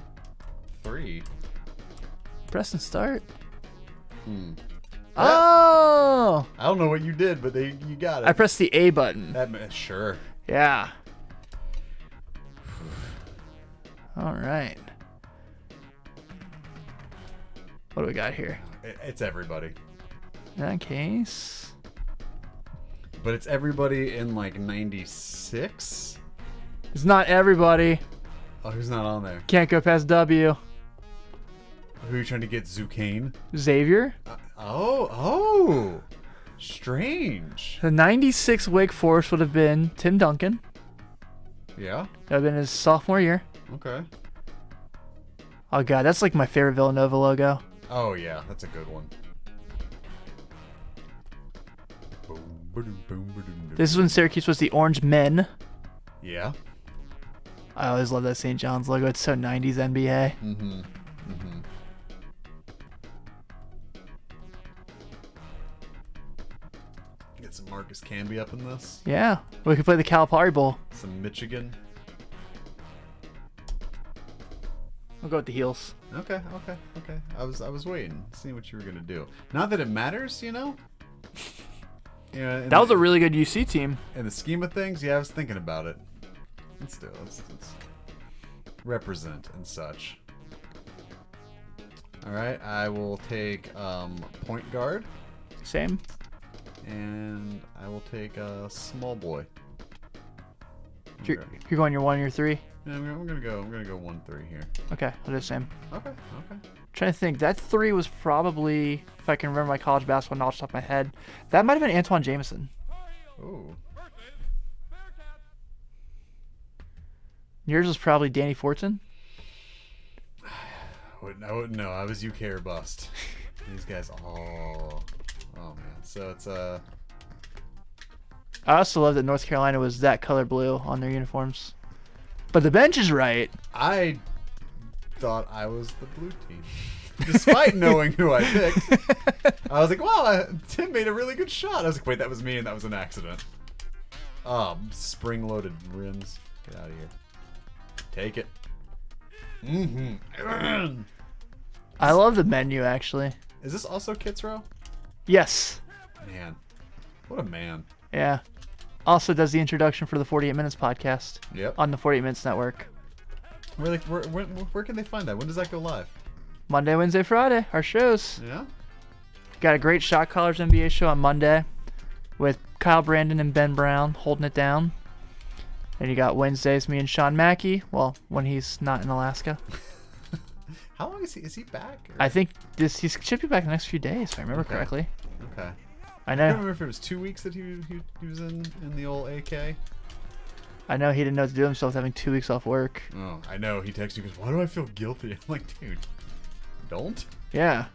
three. Press and start. Hmm. Oh, I don't know what you did, but they you got it. I pressed the A button. that ma- sure. Yeah. All right. What do we got here? It's everybody, In that case, but it's everybody in like '96. It's not everybody. Oh, who's not on there? Can't go past W. Who are you trying to get? Zucane? Xavier. Uh, oh, oh, strange. The 96 Wake Forest would have been Tim Duncan. Yeah. That would have been his sophomore year. Okay. Oh god, that's like my favorite Villanova logo. Oh yeah, that's a good one. Boom, ba-doom, boom, ba-doom, doo. This is when Syracuse was the Orange Men. Yeah. I always love that St. John's logo. It's so 90s NBA. Mm-hmm. Mm-hmm. Get some Marcus Camby up in this. Yeah, we could play the Calipari Bowl. Some Michigan. We'll go with the heels. Okay, okay, okay. I was I was waiting, seeing what you were gonna do. Not that it matters, you know. Yeah, That was a really good UC team. in the scheme of things. Yeah, I was thinking about it. Let's do it. Let's, let's represent and such. All right, I will take um, point guard, Same. and I will take a small boy. You're, you're going your one, your three. Yeah, I'm, gonna- I'm gonna go. I'm gonna go one three here. Okay, I'll do the same. Okay, okay. trying to think. That three was probably, if I can remember my college basketball knowledge off top of my head, that might have been Antawn Jamison. Ooh, Yours was probably Danny Fortson. I wouldn't, I wouldn't know. I was UK or bust. These guys all. Oh man. So it's uh. I also love that North Carolina was that color blue on their uniforms. But the bench is right. I thought I was the blue team, despite knowing who I picked. I was like, "Wow, I- Tim made a really good shot." I was like, "Wait, that was me, and that was an accident." Um, spring-loaded rims. Get out of here. Take it. Mm-hmm. I love the menu actually. Is this also Kits Row? Yes. Man, what a man. Yeah. Also does the introduction for the 48 Minutes podcast Yep. on the 48 Minutes Network. Where, like, where, where, where can they find that? When does that go live? Monday, Wednesday, Friday, our shows. Yeah. Got a great Shot Callers NBA show on Monday with Kyle Brandon and Ben Brown holding it down. And you got Wednesdays, me and Sean Mackey. Well, when he's not in Alaska. How long is he? Is he back? or- I think this he should be back the next few days, if I remember Okay. correctly. Okay. I know. I don't remember if it was two weeks that he he, he was in in the old AK. I know he didn't know what to do himself having two weeks off work. Oh, I know. He texted me because why do I feel guilty? I'm like, dude, don't. Yeah.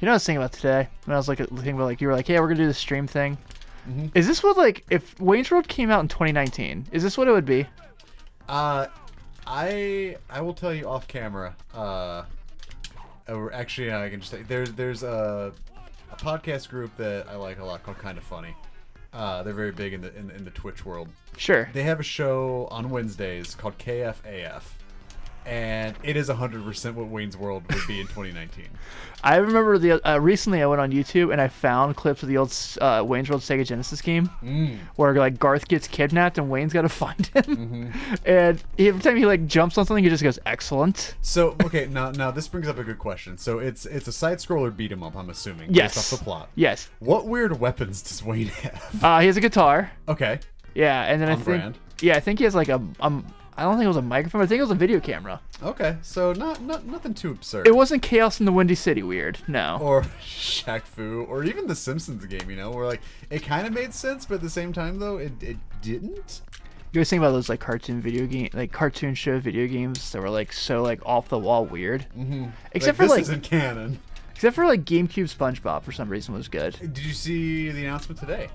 You know what I was thinking about today? When I was like thinking about like you were like, yeah, we're gonna do the stream thing. Mhm. Is this what like if Wayne's World came out in 2019? Is this what it would be? Uh, I I will tell you off camera. Uh, or actually, I can just say there's there's a, a podcast group that I like a lot called Kind of Funny. Uh, they're very big in the in, in the Twitch world. Sure. They have a show on Wednesdays called KFAF, and it is 100% what Wayne's World would be in 2019. I remember the uh, recently I went on YouTube and I found clips of the old uh, Wayne's World Sega Genesis game Mm. where like Garth gets kidnapped and Wayne's got to find him, Mm-hmm. and every time he like jumps on something, he just goes excellent. So okay, now now this brings up a good question. So it's it's a side scroller beat 'em up. I'm assuming. Yes. Based off the plot. Yes. What weird weapons does Wayne have? Uh, he has a guitar. Okay. Yeah, and then I On think brand. yeah, I think he has like a um. I don't think it was a microphone. I think it was a video camera. Okay. So not not nothing too absurd. It wasn't Chaos in the Windy City weird. No. or Shaq Fu, or even the Simpsons game. You know, where like it kind of made sense, but at the same time though, it it didn't. You always think about those like cartoon video game, like cartoon show video games that were like so like off the wall weird. Mm-hmm. Except like, for, this like- isn't canon. Except for like GameCube SpongeBob for some reason was good. Did you see the announcement today?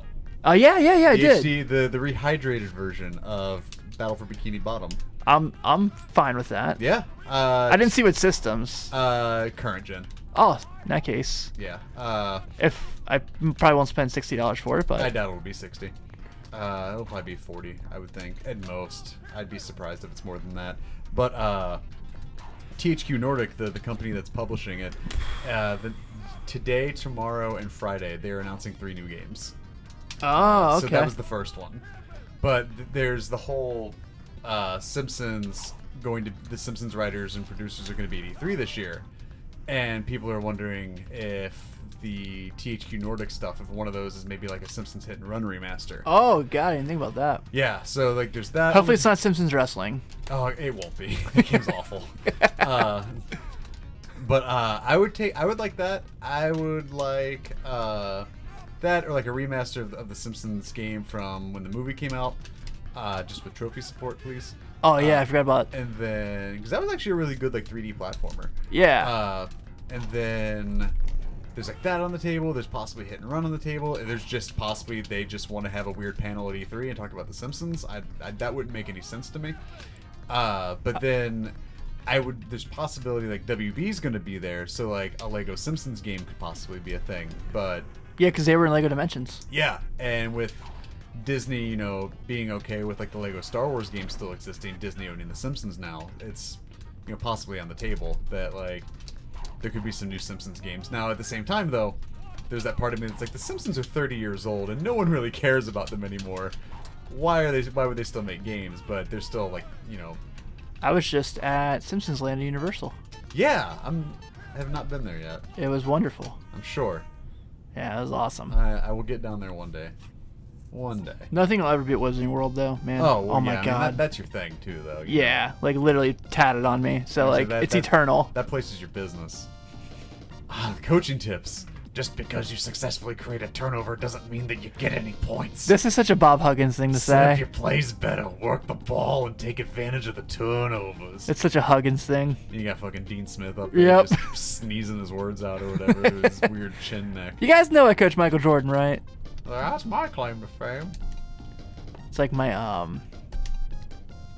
Oh yeah, yeah, yeah, I Did did. you see the the rehydrated version of Battle for Bikini Bottom? I'm I'm fine with that. Yeah. Uh, I didn't see what systems. Uh, current gen. Oh, in that case, Yeah. Uh, if I probably won't spend sixty dollars for it, but I doubt it'll be 60. Uh, it'll probably be 40, I would think, at most. I'd be surprised if it's more than that. But uh, THQ Nordic, the, the company that's publishing it, uh, the, today, tomorrow, and Friday, they're announcing three new games. oh, okay. So that was the first one. But th- there's the whole uh, Simpsons going to the Simpsons writers and producers are going to be at E3 this year, and people are wondering if the THQ Nordic stuff, if one of those is maybe like a Simpsons Hit and Run remaster. oh god, I didn't think about that. Yeah, so like there's that. Hopefully, it's not Simpsons wrestling. Oh, it won't be. the game's awful. Uh, but uh, I would take. I would like that. I would like uh, that or like a remaster of, of the Simpsons game from when the movie came out, uh, just with trophy support, please. Oh yeah, Uh, I forgot about. And then because that was actually a really good like 3D platformer. Yeah. Uh, and then there's like that on the table. There's possibly hit and run on the table. And there's just possibly they just want to have a weird panel at E3 and talk about The Simpsons. I, I that wouldn't make any sense to me. Uh, but then I would. There's possibility like WB's going to be there, so like a Lego Simpsons game could possibly be a thing. But yeah, because they were in Lego Dimensions. yeah, and with Disney, you know, being okay with like the Lego Star Wars game still existing, Disney owning The Simpsons now, it's you know possibly on the table that like there could be some new Simpsons games. Now at the same time though, there's that part of me that's like the Simpsons are 30 years old and no one really cares about them anymore. Why are they? Why would they still make games? But they're still like you know, I was just at Simpsons Land at Universal. yeah. I'm I have not been there yet. It was wonderful. I'm sure. Yeah, it was awesome. I, I will get down there one day. One day. Nothing will ever beat Wizarding World though, man. Oh, well, oh my yeah, I mean, god. that, that's your thing too, though. you know. yeah, like literally tatted on me. So So like that- it's that- eternal. That place is your business. Ah, coaching tips. Just because you successfully create a turnover doesn't mean that you get any points. This is such a Bob Huggins thing to Set up say. your plays better, work the ball, and take advantage of the turnovers. It's such a Huggins thing. you got fucking Dean Smith up there Yep. just sneezing his words out or whatever his weird chin neck. You guys know I coach Michael Jordan, right? That's my claim to fame. It's like my um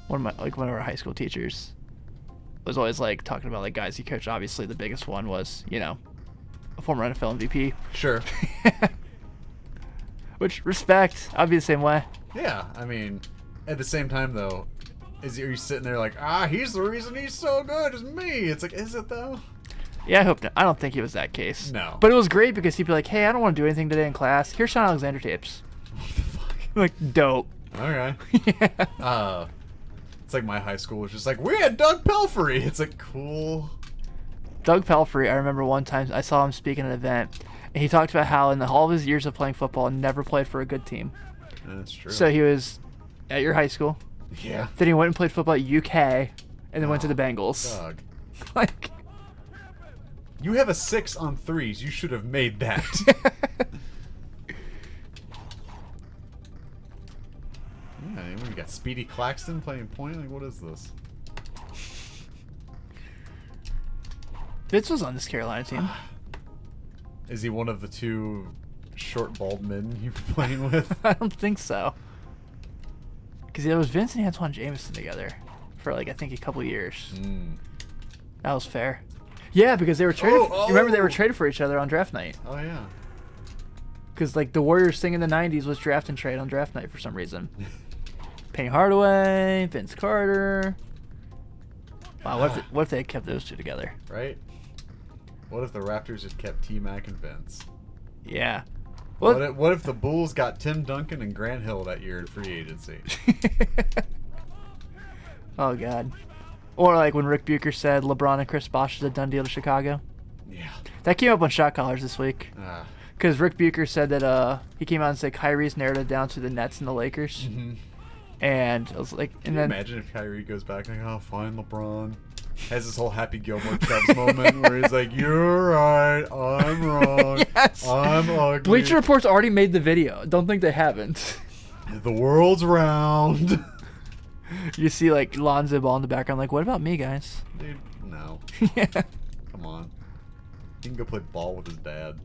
one of my like one of our high school teachers was always like talking about like guys he coached. Obviously, the biggest one was you know a former NFL MVP. Sure. Which respect, I'd be the same way. Yeah, I mean, at the same time though, is are you sitting there like, ah, he's the reason he's so good, is me? It's like, is it though? Yeah, I hope not. I don't think it was that case. No. But it was great because he'd be like, "Hey, I don't want to do anything today in class. Here's Shaun Alexander tapes." What the fuck? like, dope. Okay. yeah. Uh, it's like my high school was just like, we had Doug Pelfrey. It's like, cool. Doug Pelfrey, I remember one time I saw him speak at an event, and he talked about how in the, all of his years of playing football, never played for a good team. That's true. So he was at your high school. yeah. Then he went and played football at UK, and then went to the Bengals. Doug. like, You have a six on threes. You should have made that. yeah, and we got Speedy Claxton playing point. Like, what is this? Fitz was on this Carolina team. Is he one of the two short bald men you were playing with? I don't think so. Because it was Vince and Antawn Jamison together for like I think a couple years. Mm. That was fair. Yeah, because they were traded. Oh, you remember they were oh. traded for each other on draft night. Oh yeah. Because like the Warriors thing in the '90s was draft and trade on draft night for some reason. Penny Hardaway, Vince Carter. Wow, what if, what if they had kept those two together? Right. What if the Raptors just kept T Mac and Vince? Yeah. What Well, if, what if the Bulls got Tim Duncan and Grant Hill that year in free agency? oh god. Or like when Rick Bucher said LeBron and Chris Bosh is a done deal to Chicago. Yeah. That came up on shot callers this week. Ah. Because Rick Bucher said that uh he came out and said Kyrie's narrowed it down to the Nets and the Lakers, mm -hmm. and I was like, Can and you then imagine if Kyrie goes back like, oh, fine, LeBron. Has this whole Happy Gilmore Chubbs moment where he's like, "You're right, I'm wrong, Yes. I'm ugly. Bleacher Report's already made the video. Don't think they haven't. The world's round." you see like Lonzo Ball in the background, like, what about me, guys? Dude, no, yeah. come on. He can go play ball with his dad.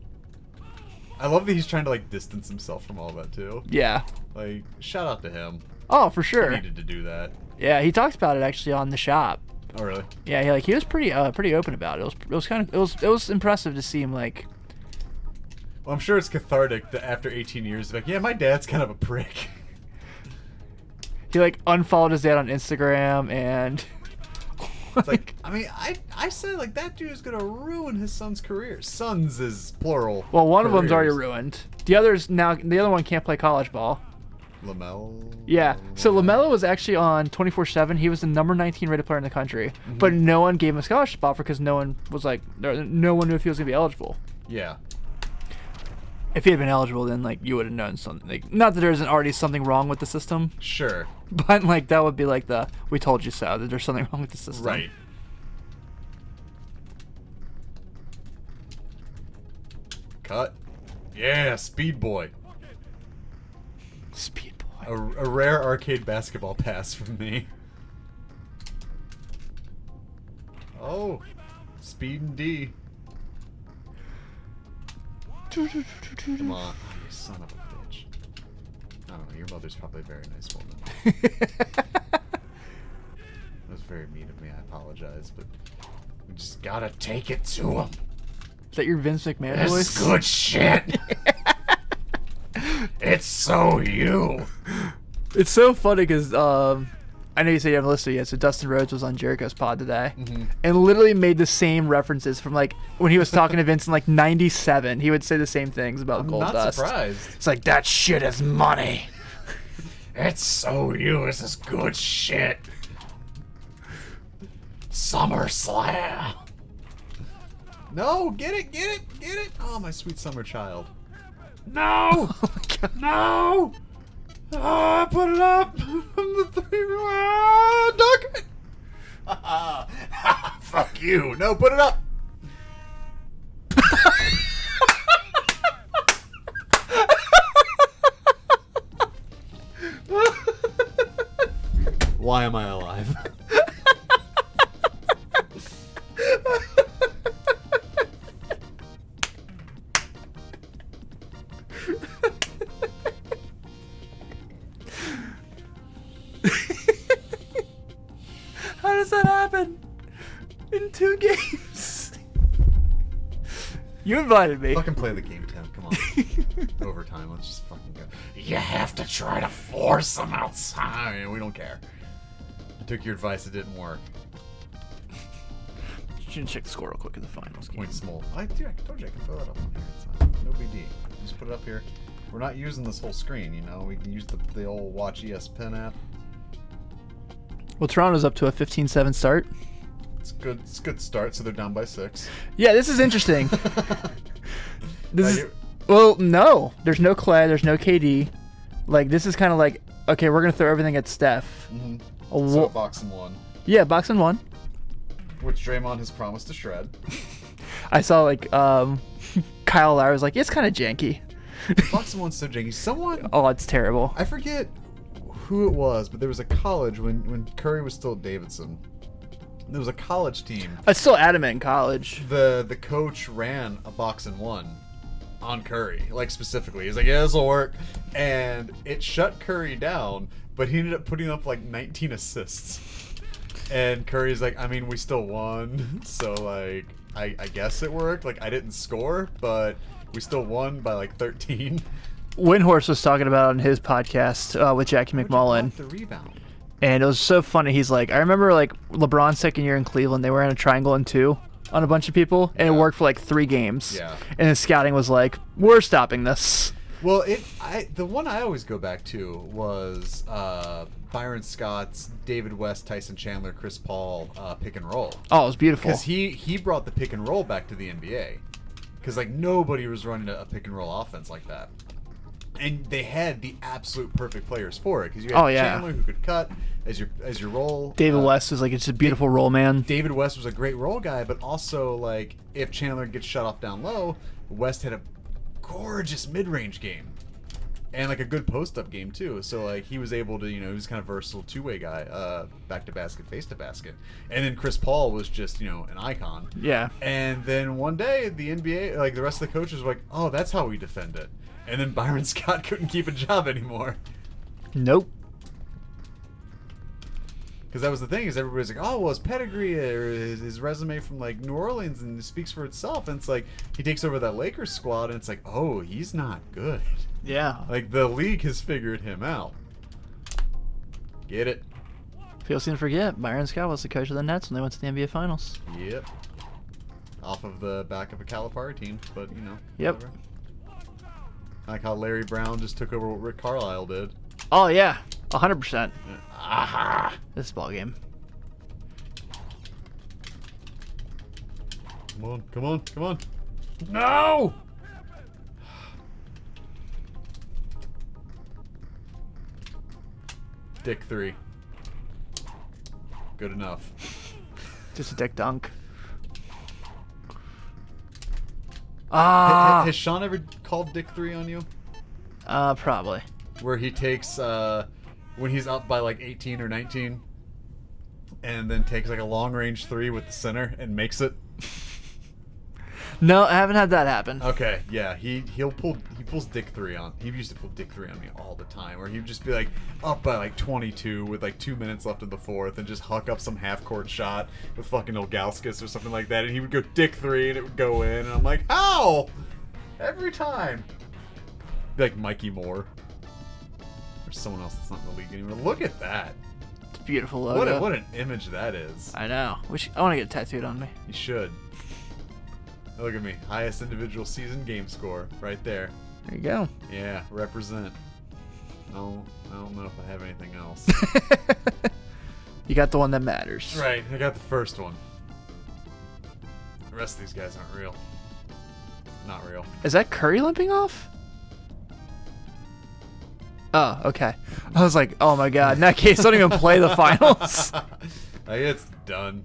I love that he's trying to like distance himself from all that too. Yeah. Like, shout out to him. Oh, for He sure. needed to do that. Yeah, he talks about it actually on the shop. Oh, really? Yeah, he like he was pretty uh pretty open about it. It was it was kind of it was it was impressive to see him like Well, I'm sure it's cathartic that after 18 years, like, yeah, my dad's kind of a prick. he like unfollowed his dad on Instagram and It's like, I mean, I I said like that dude is gonna ruin his son's career. Sons is plural. well, one of them's already ruined. The other's now the other one can't play college ball. Lamelo. Yeah. So Lamelo was actually on 24/7. He was the number 19 rated player in the country, mm-hmm. but no one gave him a scholarship offer because no one was like no, no one knew if he was gonna be eligible. Yeah. If he had been eligible, then like you would have known something. Like, not that there isn't already something wrong with the system, Sure. but like that would be like the we told you so that there's something wrong with the system. Right. Cut. Yeah, Speed Boy. Speed A, a rare arcade basketball pass from me. Oh, Speed and D. Come on. Oh, you son of a bitch. I don't know. Your mother's probably a very nice woman. That was very mean of me. I apologize, but we just gotta take it to him. Is that your Vince McMahon This voice? is good shit. it's so you. It's so funny because um, I know you said you haven't listened yet. So Dustin Rhodes was on Jericho's pod today, Mhm. and literally made the same references from like when he was talking to Vince in like '97. He would say the same things about I'm Gold not Dust. surprised. It's like that shit is money. It's so you. This is good shit. Summer Slam. No, get it, get it, get it. Oh, my sweet summer child. No, Oh my god. no. Ah, put it up. From the three. Ah, dunk it. Fuck you. No, put it up. Why am I alive? You invited me. fucking play the game, Tim. Come on. Overtime. Let's just fucking go. You have to try to force them outside. We don't care. I took your advice. It didn't work. You Should check the score real quick in the finals game. Point small. I, dude, I told you I can throw that up on here. It's not, no BD. Just put it up here. We're not using this whole screen, you know. We can use the, the old Watch ESPN app. Well, Toronto's up to a 15-7 start. It's good. It's a good start. So they're down by six. Yeah, this is interesting. This is well, no. There's no Klay. There's no KD. Like this is kind of like okay, we're gonna throw everything at Steph. Mhm. A So wa- box and one, yeah, box and one. which Draymond has promised to shred. I saw like um, Kyle Lowry was like, it's kind of janky. boxing one's so janky. Someone oh, it's terrible. I forget who it was, but there was a college when when Curry was still at Davidson. There was a college team. I still adamant in college. The the coach ran a box and one on Curry, like specifically. He's like, yeah, this will work, and it shut Curry down. But he ended up putting up like 19 assists. And Curry's like, I mean, we still won, so like, I, I guess it worked. Like, I didn't score, but we still won by like 13. Windhorst was talking about on his podcast uh, with Jackie MacMullan. The rebound. And it was so funny. He's like, I remember like LeBron's second year in Cleveland, they were in a triangle and two on a bunch of people, and it worked for like three games. Yeah. And the scouting was like, we're stopping this. Well, it I the one I always go back to was uh, Byron Scott's David West, Tyson Chandler, Chris Paul uh, pick and roll Oh, it was beautiful. because he he brought the pick and roll back to the NBA because like nobody was running a pick and roll offense like that, and they had the absolute perfect players for it because you had Oh, yeah. Chandler who could cut as your as your roll. David uh, West was like, it's a beautiful role, man. David West was a great role guy, but also like if Chandler gets shut off down low, West had a gorgeous mid-range game and like a good post-up game too. So like he was able to, you know, he was kind of versatile two-way guy, uh, back to basket, face to basket. And then Chris Paul was just, you know, an icon. Yeah. And then one day the NBA, like the rest of the coaches were like, "Oh, that's how we defend it." And then Byron Scott couldn't keep a job anymore. Nope. Because that was the thing is everybody's like, oh well, his pedigree or his, his resume from like New Orleans and it speaks for itself. And it's like he takes over that Lakers squad and it's like, oh, he's not good. Yeah. Like the league has figured him out. Get it? People seem to forget Byron Scott was the coach of the Nets when they went to the NBA Finals. Yep. Off of the back of a Calipari team, but you know. Yep. whatever. Like how Larry Brown just took over what Rick Carlisle did. Oh yeah, hundred percent. Aha! This ball game. Come on, come on, come on. No! Dick three. Good enough. Just a dick dunk. Ah, Has Sean ever called Dick Three on you? uh, probably. Where he takes uh, when he's up by like 18 or 19, and then takes like a long range three with the center and makes it. No, I haven't had that happen. Okay, yeah, he he'll pull he pulls Dick three on. He used to pull Dick three on me all the time, where he'd just be like up by like 22 with like two minutes left in the fourth, and just huck up some half court shot with fucking Ilgauskas or something like that, and he would go Dick three and it would go in, and I'm like, how? Every time. Be like Mikki Moore or someone else that's not in the league anymore. Look at that. Beautiful What logo. a, what an image that is. I know. Wish I want to get tattooed on me. You should. Look at me, highest individual season game score right there. There you go. Yeah, represent. No, I don't know if I have anything else. you got the one that matters. right, I got the first one. The rest of these guys aren't real. Not real. Is that Curry limping off? Oh, okay. I was like, oh my god. In that case, don't even play the finals. I guess it's done.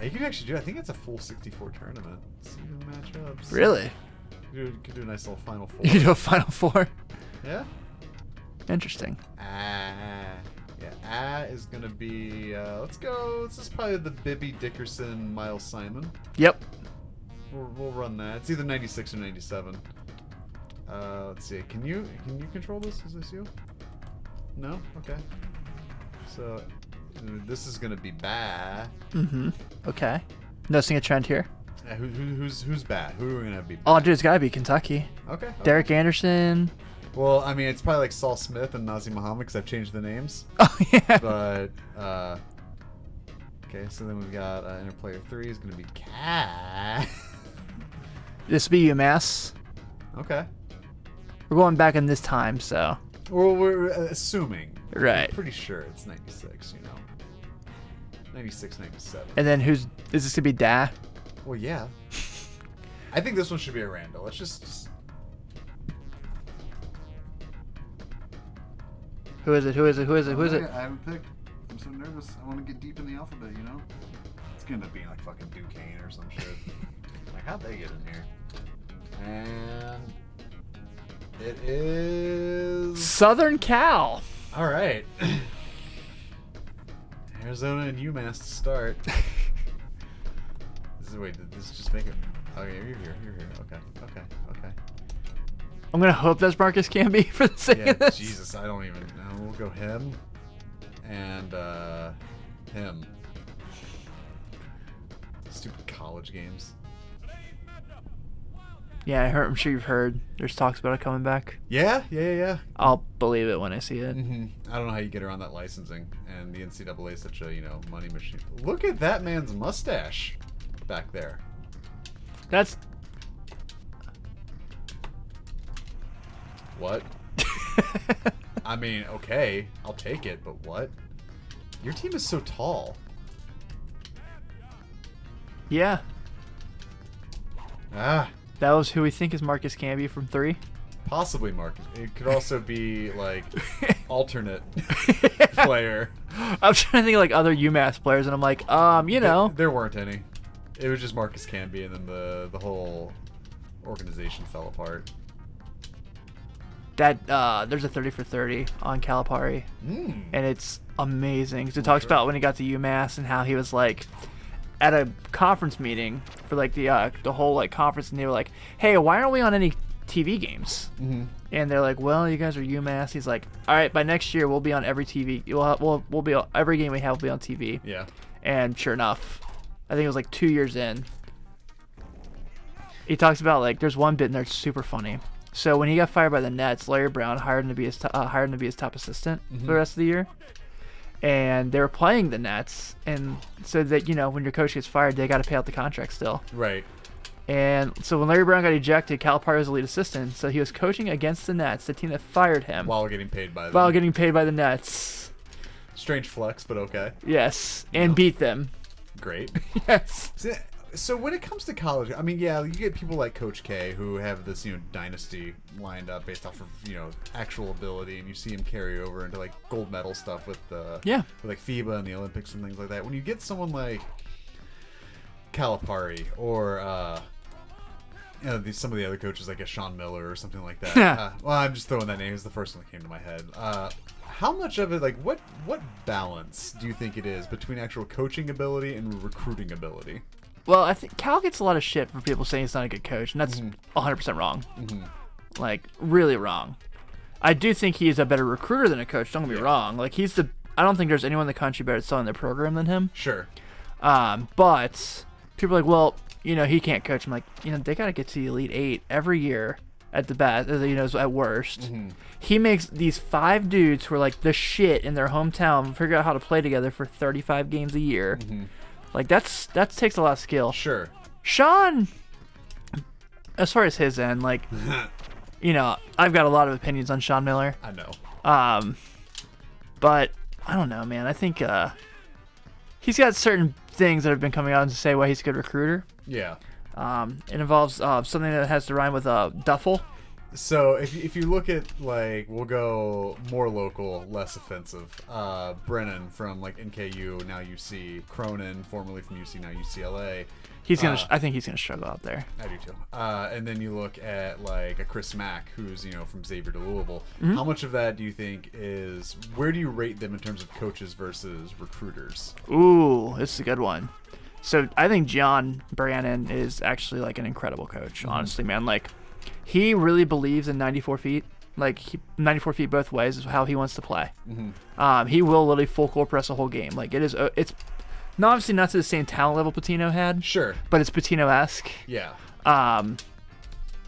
Uh, You could actually do. I think it's a full 64 tournament. See the matchups. Really? You could do a nice little final four. You could do a final four. yeah. Interesting. Ah, yeah. Ah is gonna be. Uh, let's go. This is probably the Bibby Dickerson Miles Simon. Yep. We'll, we'll run that. It's either 96 or 97. Uh, let's see. Can you can you control this? Is this you? No. Okay. So this is gonna be bad. Mm-hmm. Okay. Noticing a trend here. Uh, who, who, who's who's bad? Who are we gonna be? Bad? Oh, dude, it's gotta be Kentucky. Okay. okay. Derek Anderson. Well, I mean, it's probably like Saul Smith and Nazr Mohammed because I've changed the names. Oh yeah. But uh, okay, so then we've got uh, interplayer three is gonna be Cat. This will be UMass. okay. We're going back in this time, so. Well, we're uh, assuming. Right. I'm pretty sure it's 96, you know. 96, 97. And then who's is this gonna be Da? Well, yeah. I think this one should be a Randall. Let's just. just Who is it? Who is it? Who is it? Who is it? I haven't picked. I'm so nervous. I want to get deep in the alphabet, you know? It's going to be like fucking Duquesne or some shit. like, how'd they get in here? And. It is. Southern Cal. All right. Arizona and UMass to start. this is, wait, did this just make it? Okay, you're here. You're here. Okay. Okay. Okay. I'm gonna hope that's Marcus Camby for the sake Yeah, of this. Jesus, I don't even know. We'll go him and uh, him. Stupid college games. Yeah, I heard. I'm sure you've heard. There's talks about it coming back. Yeah, yeah, yeah, yeah. I'll believe it when I see it. hmm I don't know how you get around that licensing, and the NCAA is such a you know money machine. Look at that man's mustache back there. That's What? I mean, okay, I'll take it, but what? Your team is so tall. yeah. Ah, That was who we think is Marcus Camby from three. possibly Marcus. It could also be like alternate player. I'm trying to think of like other UMass players, and I'm like, um, you know, There, there weren't any. It was just Marcus Camby, and then the the whole organization fell apart. that uh, there's a 30 for 30 on Calipari, Mm. and it's amazing. 'Cause it talks sure. about when he got to UMass and how he was like at a conference meeting for like the uh, the whole like conference, and they were like, "Hey, why aren't we on any TV games?" hmm And they're like, "Well, you guys are UMass." He's like, "All right, by next year we'll be on every TV. We'll we'll we'll be every game we have will be on TV." Yeah. And sure enough, I think it was like two years in. He talks about like there's one bit in there that's super funny. So when he got fired by the Nets, Larry Brown hired him to be his to- uh, hired him to be his top assistant for the rest of the year. And they were playing the Nets, and so that you know when your coach gets fired, they got to pay out the contract still. Right. And so when Larry Brown got ejected, Calipari was the lead assistant, so he was coaching against the Nets, the team that fired him, while, While getting paid by them. getting paid by the Nets. Strange flex, but okay. Yes, and beat them. Great. Yes. So, when it comes to college, I mean, yeah, you get people like Coach K who have this, you know, dynasty lined up based off of, you know, actual ability, and you see him carry over into like gold medal stuff with the Yeah. with like FIBA and the Olympics and things like that. When you get someone like Calipari or uh, you know, these, some of the other coaches, like a Sean Miller or something like that. Yeah. uh, well, I'm just throwing that name. It's the first one that came to my head. Uh, how much of it, like, what what balance do you think it is between actual coaching ability and recruiting ability? Well, I think Cal gets a lot of shit for people saying he's not a good coach, and that's Mm-hmm. 100% wrong. Like, really wrong. I do think he's a better recruiter than a coach. Don't get me Yeah. wrong. Like, he's the. I don't think there's anyone in the country better at selling their program than him. Sure. Um, but people are like, well, you know, he can't coach. I'm like, you know, they got to get to the elite eight every year at the best, uh, you know, at worst. Mm-hmm. He makes these five dudes who are like the shit in their hometown figure out how to play together for 35 games a year. Like that's that takes a lot of skill. Sure. Sean, as far as his end, like, you know, I've got a lot of opinions on Sean Miller. I know. Um, but I don't know, man. I think uh, he's got certain things that have been coming out to say why he's a good recruiter. Yeah. Um, it involves uh, something that has to rhyme with uh, duffel. So if, if you look at like we'll go more local, less offensive. Uh, Brannen from like NKU, now UC. Cronin, formerly from UC, now UCLA. He's gonna. Uh, I think he's gonna struggle out there. I do too. Uh, and then you look at like a Chris Mack, who's you know from Xavier to Louisville. Mm-hmm. How much of that do you think is? Where do you rate them in terms of coaches versus recruiters? Ooh, this is a good one. So I think John Brannen is actually like an incredible coach. Honestly, man, like he really believes in 94 feet. Like he, 94 feet both ways is how he wants to play. Um, he will literally full court press a whole game. Like it is. Uh, it's not obviously not to the same talent level Pitino had, Sure. but it's Pitino esque. Yeah. Um,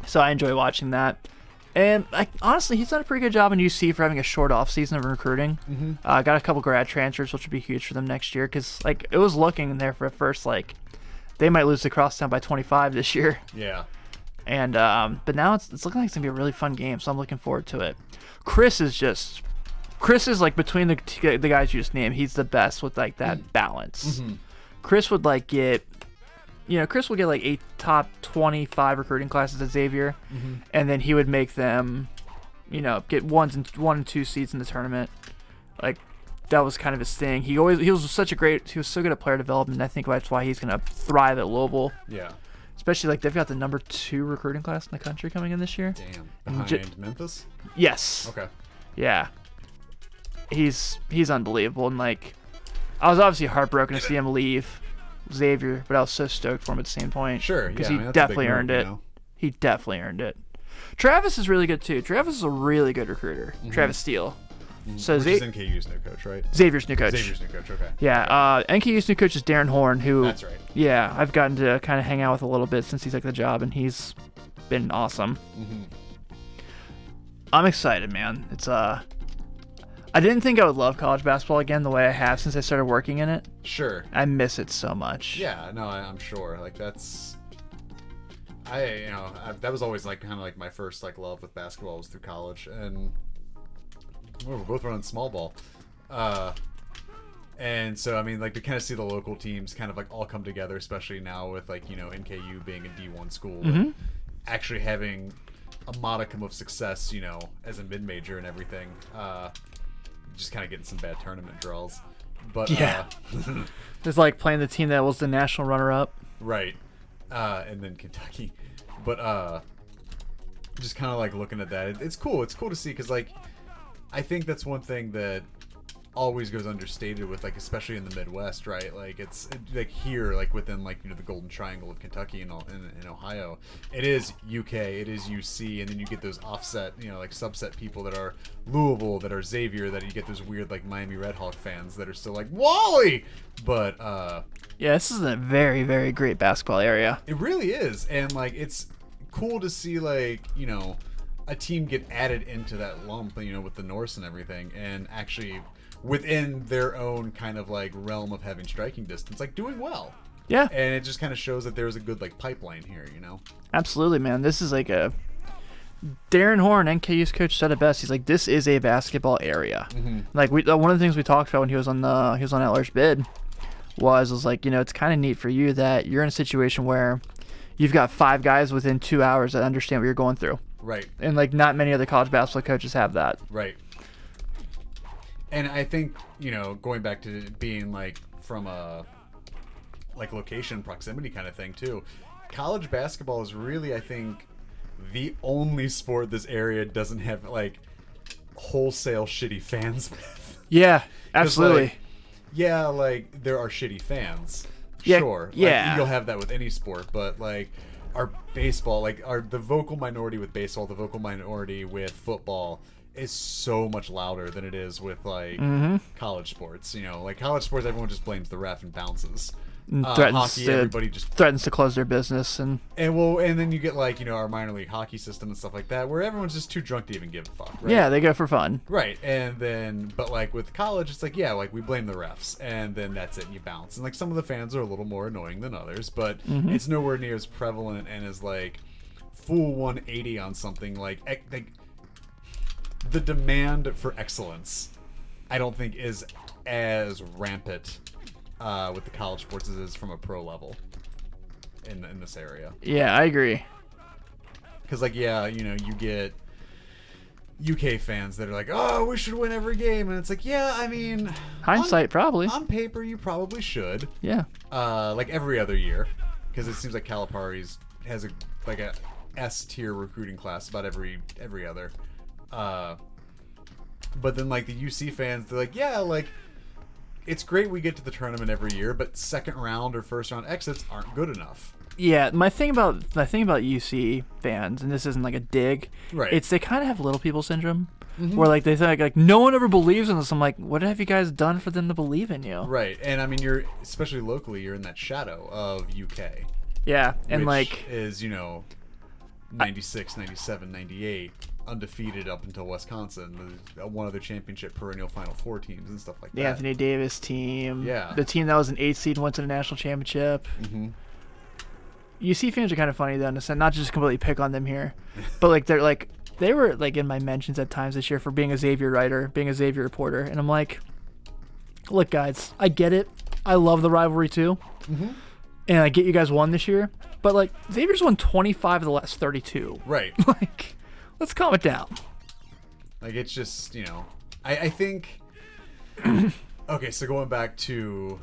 so I enjoy watching that. And like honestly, he's done a pretty good job in UC for having a short off season of recruiting. Mm-hmm. Uh, got a couple grad transfers, which would be huge for them next year. Because like it was looking there for at first like they might lose to Crosstown by 25 this year. Yeah. And um, but now it's it's looking like it's gonna be a really fun game. So I'm looking forward to it. Chris is just Chris is like between the the guys you just named, he's the best with like that mm-hmm. balance. Mm-hmm. Chris would like get, you know, Chris would get like eight top 25 recruiting classes at Xavier, mm-hmm. and then he would make them, you know, get ones and one and two seeds in the tournament. Like that was kind of his thing. He always he was such a great he was so good at player development. I think that's why he's gonna thrive at Louisville, Yeah. Especially like they've got the number two recruiting class in the country coming in this year. Damn. Behind ju- Memphis. Yes. Okay. Yeah. He's he's unbelievable and like I was obviously heartbroken to see him leave Xavier, but I was so stoked for him at the same point. Sure. Because yeah, I he mean, that's a definitely move, earned you it. know? He definitely earned it. Travis is really good too. Travis is a really good recruiter. Mm-hmm. Travis Steele. So Mm-hmm. Which is NKU's new coach, right? Xavier's new coach. Xavier's new coach. Okay. Yeah, uh, NKU's new coach is Darrin Horn, who That's right. yeah, I've gotten to kind of hang out with a little bit since he took the job, and he's been awesome. Mm-hmm. I'm excited, man. It's uh, I didn't think I would love college basketball again the way I have since I started working in it. Sure. I miss it so much. Yeah, no, I, I'm sure. Like that's, I you know I, that was always like kind of like my first like love with basketball was through college, and well, we're both running small ball, uh, and so I mean like to kind of see the local teams kind of like all come together, especially now with like you know NKU being a D1 school, and actually having a modicum of success, you know, as a mid major and everything. Uh, just kind of getting some bad tournament draws, but Yeah. uh, It's like playing the team that was the national runner-up. Right. Uh, and then Kentucky. But uh just kind of like looking at that. It, it's cool. It's cool to see cuz like I think that's one thing that always goes understated with like especially in the Midwest, right? Like it's like here like within like you know the golden triangle of Kentucky and all in, in Ohio. It is UK, it is UC and then you get those offset, you know, like subset people that are Louisville, that are Xavier, that you get those weird like Miami Redhawk fans that are still like Wally. But uh Yeah, this is a very, very great basketball area. it really is, and like it's cool to see like you know a team get added into that lump, you know, with the Norse and everything, and actually within their own kind of like realm of having striking distance, like doing well. Yeah, And it just kind of shows that there's a good like pipeline here, you know. absolutely, man. This is like a Darrin Horn, NKU's coach, said it best. He's like, "This is a basketball area." Like we, uh, one of the things we talked about when he was on the he was on At large Bid was was like, you know, it's kind of neat for you that you're in a situation where you've got five guys within two hours that understand what you're going through, Right. and like not many other college basketball coaches have that. Right. And I think, you know, going back to being like from a like location proximity kind of thing too. college basketball is really, I think, the only sport this area doesn't have like wholesale shitty fans with. Yeah, absolutely. like, yeah, like there are shitty fans. Yeah, sure. Like, yeah. you'll have that with any sport, but like our baseball, like our the vocal minority with baseball, the vocal minority with football is so much louder than it is with like Mm-hmm. college sports. You know, like college sports, everyone just blames the ref and bounces. And Uh, threatens hockey, to- everybody just threatens to close their business and and well, and then you get like you know our minor league hockey system and stuff like that, where everyone's just too drunk to even give a fuck. Right? yeah, they go for fun. Right, and then, but like with college, it's like, yeah, like we blame the refs, and then that's it, and you bounce. And like some of the fans are a little more annoying than others, but it's nowhere near as prevalent and as like full 180 on something like, like the demand for excellence. I don't think is as rampant uh, with the college sports as is from a pro level in in this area. Yeah, I agree. Because, like, yeah, you know, you get UK fans that are like, oh, we should win every game. And it's like, yeah, I mean, Hindsight, probably. on, on paper, you probably should. yeah. Uh, like every other year. Because it seems like Calipari's has a, like, a S tier recruiting class about every, every other. Uh, but then, like, the UC fans, they're like, yeah, like, it's great we get to the tournament every year, but second round or first round exits aren't good enough. Yeah, my thing about my thing about UC fans, and this isn't like a dig, Right. It's they kind of have little people syndrome, mm-hmm. where like they think like no one ever believes in us. I'm like, what have you guys done for them to believe in you? Right, and I mean, you're especially locally, you're in that shadow of UK, Yeah, and which like is you know, 96, 97, 98, undefeated up until Wisconsin, the- one other championship perennial Final Four teams and stuff like the that. Anthony Davis team, Yeah. the team that was an eight seed and went to the national championship. hmm UC fans are kind of funny though, in a sense, not just completely pick on them here, but like they're like they were like in my mentions at times this year for being a Xavier writer, being a Xavier reporter, and I'm like, look guys, I get it, I love the rivalry too, Mhm. and I get you guys won this year, but like Xavier's won 25 of the last 32, Right, like let's calm it down. like it's just you know, I, I think. okay, so going back to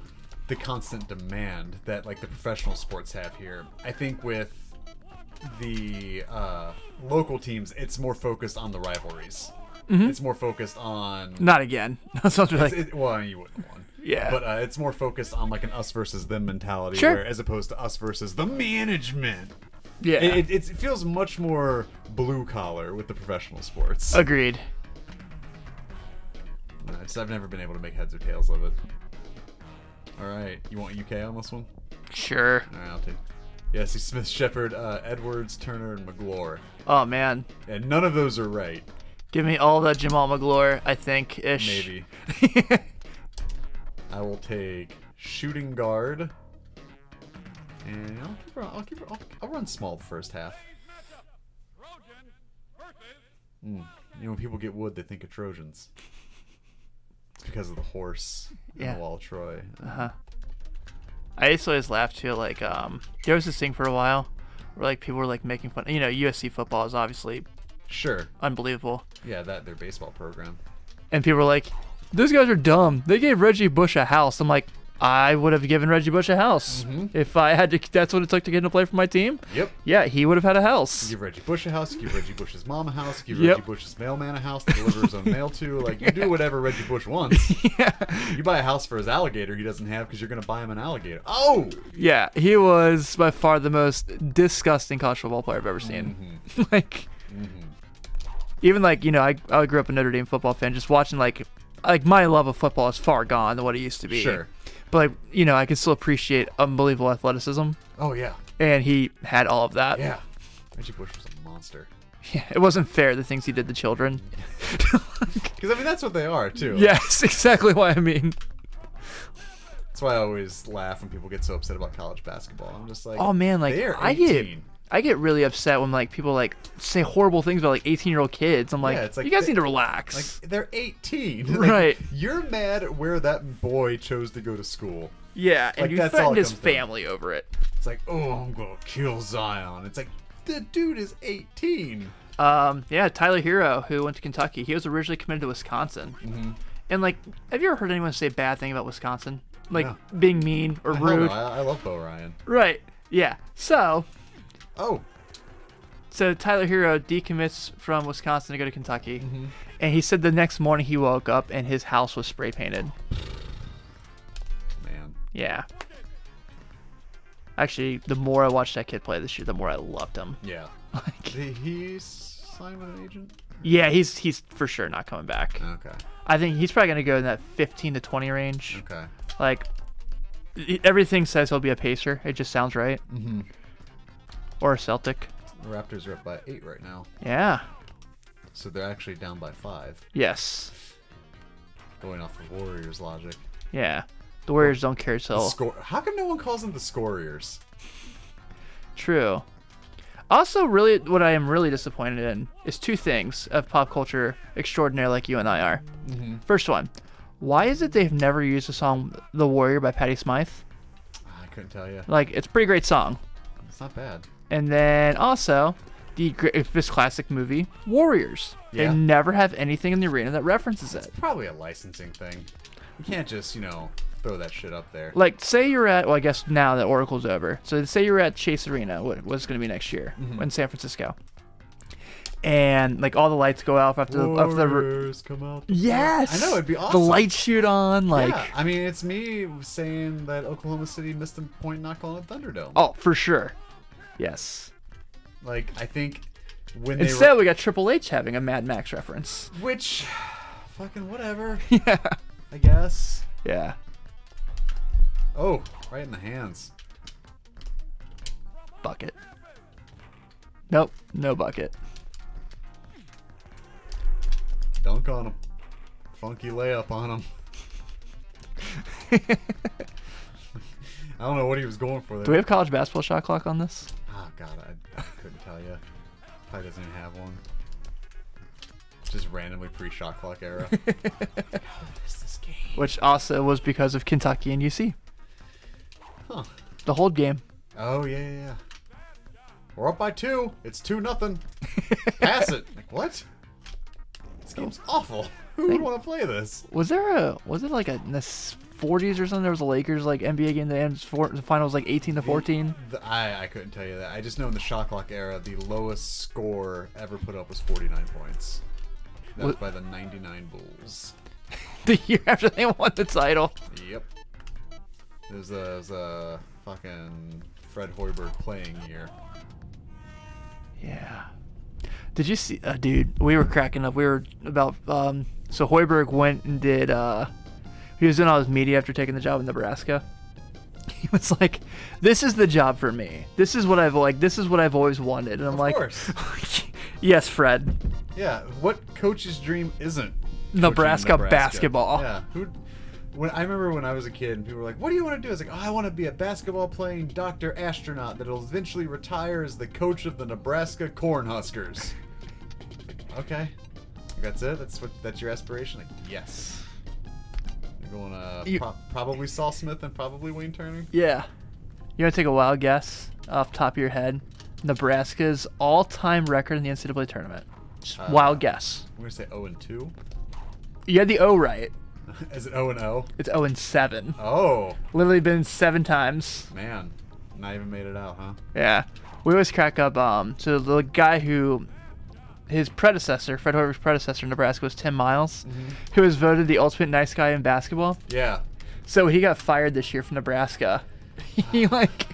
the constant demand that like the professional sports have here, I think with the uh, local teams, it's more focused on the rivalries. It's more focused on. Not again. It's, like it, well, you wouldn't want. Yeah. But uh, it's more focused on like an us versus them mentality, Sure. where, as opposed to us versus the management. Yeah. It, it, it feels much more blue collar with the professional sports. Agreed. So I've never been able to make heads or tails of it. All right, you want UK on this one? Sure. All right, I'll take. Yeah, see Smith, Shepard, uh, Edwards, Turner, and Magloire, Oh man, and none of those are right. give me all the Jamaal Magloire. I think ish. Maybe I will take shooting guard, and I'll keep. I'll keep. I'll, I'll run small the first half. Mm. You know, when people get wood, they think of Trojans. It's because of the horse and Yeah. the wall of Troy. Uh-huh. I used to always laugh too. Like, um, there was this thing for a while where like people were like making fun. You know, USC football is obviously Sure. unbelievable, Yeah, that their baseball program. and people were like, "Those guys are dumb. They gave Reggie Bush a house." I'm like, I would have given Reggie Bush a house Mhm. if I had to. That's what it took to get him to play for my team. Yep. Yeah, he would have had a You house. give Reggie Bush a house. Give Reggie Bush's mom a house. Give Yep. Reggie Bush's mailman a house to deliver his own mail to. Like you do whatever Reggie Bush wants. yeah, You buy a house for his alligator he doesn't have because you're gonna buy him an alligator. Oh. yeah, he was by far the most disgusting college football player I've ever seen. like, even like you know, I I grew up a Notre Dame football fan. Just watching like like my love of football is far gone than what it used to be. Sure. But like you know, I can still appreciate unbelievable athleticism, Oh yeah. and he had all of that. Yeah. Reggie Bush was a monster. Yeah, it wasn't fair the things he did to children. Because I mean that's what they are too. yes, exactly what I mean. That's why I always laugh when people get so upset about college basketball. I'm just like, Oh man, like I get 18. I get really upset when like people like say horrible things about like 18 year old kids. I'm like, Yeah, it's like you guys they- need to relax. Like they're 18. Like, Right. You're mad at where that boy chose to go to school. yeah, and you threatened his family over it. It's like, oh, I'm gonna kill Zion. It's like the dude is 18. Um, yeah, Tyler Herro, who went to Kentucky, he was originally committed to Wisconsin. Mm-hmm. And like, have you ever heard anyone say a bad thing about Wisconsin? Like No. being mean or rude? I, I love Bo Ryan. Right. Yeah. So, Oh. so Tyler Herro decommits from Wisconsin to go to Kentucky, Mm-hmm. and he said the next morning he woke up and his house was spray painted. Man. Yeah. Actually, the more I watched that kid play this year, the more I loved him. Yeah. Like, Did he with an agent? yeah, he's he's for sure not coming back. Okay. I think he's probably gonna go in that 15 to 20 range. Okay. Like, everything says he'll be a pacer. It just sounds right. Mm-hmm. Or a Celtic. The Raptors are up by eight right now, Yeah. so they're actually down by five. Yes. Going off of Warriors logic. Yeah. The Warriors don't care so. How come no one calls them the Scorriers? True. Also, really, what I am really disappointed in is two things of pop culture extraordinaire like you and I are. Mm-hmm. First one, why is it they've never used the song "The Warrior" by Patty Smyth? I couldn't tell you. Like, it's a pretty great song. It's not bad. And then also, the this classic movie Warriors. Yeah. They never have anything in the arena that references it. Probably a licensing thing. You can't just, you know, throw that shit up there. Like, say you're at, well, I guess now that Oracle's over. So, say you're at Chase Arena, what was going to be next year Mhm. in San Francisco. And, like, all the lights go off after the. After the Warriors come out. yes! I know it'd be awesome. The lights shoot on, like. yeah, I mean, it's me saying that Oklahoma City missed a point not calling it Thunderdome. Oh, for sure. Yes. Like, I think when they Instead, were, we got Triple H having a Mad Max reference. which, fucking whatever, yeah. I guess. Yeah. Oh, right in the hands. Bucket. Nope. No bucket. Dunk on him. Funky layup on him. I don't know what he was going for there. Do we have college basketball shot clock on this? Oh god, I, I couldn't tell you. Probably doesn't even have one. Just randomly pre-shot clock era. what is this game? Which also was because of Kentucky and UC. Huh. The whole game. Oh yeah, yeah, yeah. We're up by two. It's two nothing. Pass it. Like what? This game's oh. awful. Who would want to play this? Was there a was it like a in the s- 40s or something? There was a Lakers like NBA game that ends for the final was like 18 to 14. The, I I couldn't tell you that. I just know in the shot clock era, the lowest score ever put up was 49 points. That was by the 99 Bulls. the year after they won the title. Yep. It was a, it was a fucking Fred Hoiberg playing year. Yeah. Did you see, uh, dude? We were cracking up. We were about um. So Hoiberg went and did. uh He was doing all his media after taking the job in Nebraska. He was like, "This is the job for me. This is what I've like. This is what I've always wanted." And I'm Of like, course. "Yes, Fred. Yeah, what coach's dream isn't coaching Nebraska basketball. Yeah, who? When I remember when I was a kid, and people were like, "What do you want to do?" I was like, "Oh, I want to be a basketball playing doctor astronaut that'll eventually retire as the coach of the Nebraska Cornhuskers." Okay, that's it. That's what. That's your aspiration. Like, yes. Going to You- pro- probably Saul Smith and probably Wayne Turner. Yeah. You want to take a wild guess off top of your head? Nebraska's all-time record in the NCAA tournament. Just Uh, wild guess. I'm gonna say 0 and 2. You had the O right. Is it 0 and 0? It's 0 and 7. Oh Literally been seven times. man, not even made it out, huh? Yeah. We always crack up. Um, so the guy who, his predecessor, Fred Hoiberg's predecessor in Nebraska was Tim Miles, mm-hmm. who was voted the ultimate nice guy in basketball. Yeah. So he got fired this year from Nebraska. he like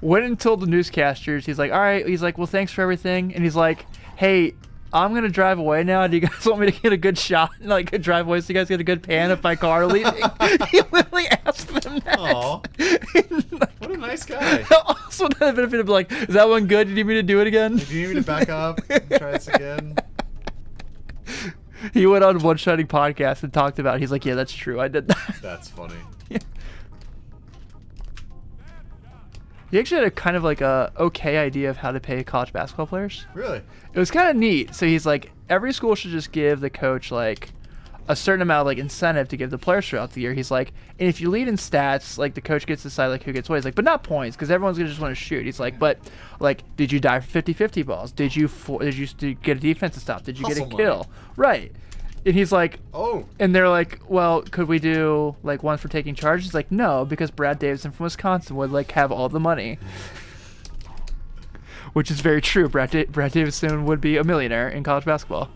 went and told the newscasters. He's like, all right. He's like, well, thanks for everything. And he's like, hey, I'm gonna drive away now. Do you guys want me to get a good shot, like a drive away, so you guys get a good pan of my car leaving? he literally asked them that. Aw. Like, What a nice guy. also, the benefit of like, is that one good? Do you need me to do it again? Do you need me to back up and try this again? he went on one shining podcast and talked about. It. He's like, yeah, that's true. I did that. That's funny. He actually had a kind of like a okay idea of how to pay college basketball players. Really? It was kind of neat. So he's like, every school should just give the coach like a certain amount of like incentive to give the players throughout the year. He's like, and if you lead in stats, like the coach gets to decide like who gets what. He's like, but not points because everyone's gonna just want to shoot. He's like, but like, did you die for 50-50 balls? Did you for, did you st- get a defensive stop? Did you Hustle get a money. kill? Right. And he's like, Oh, and they're like, well, could we do like one for taking charge? He's like, no, because Brad Davison from Wisconsin would like have all the money. which is very true. Brad, da- Brad Davison would be a millionaire in college basketball.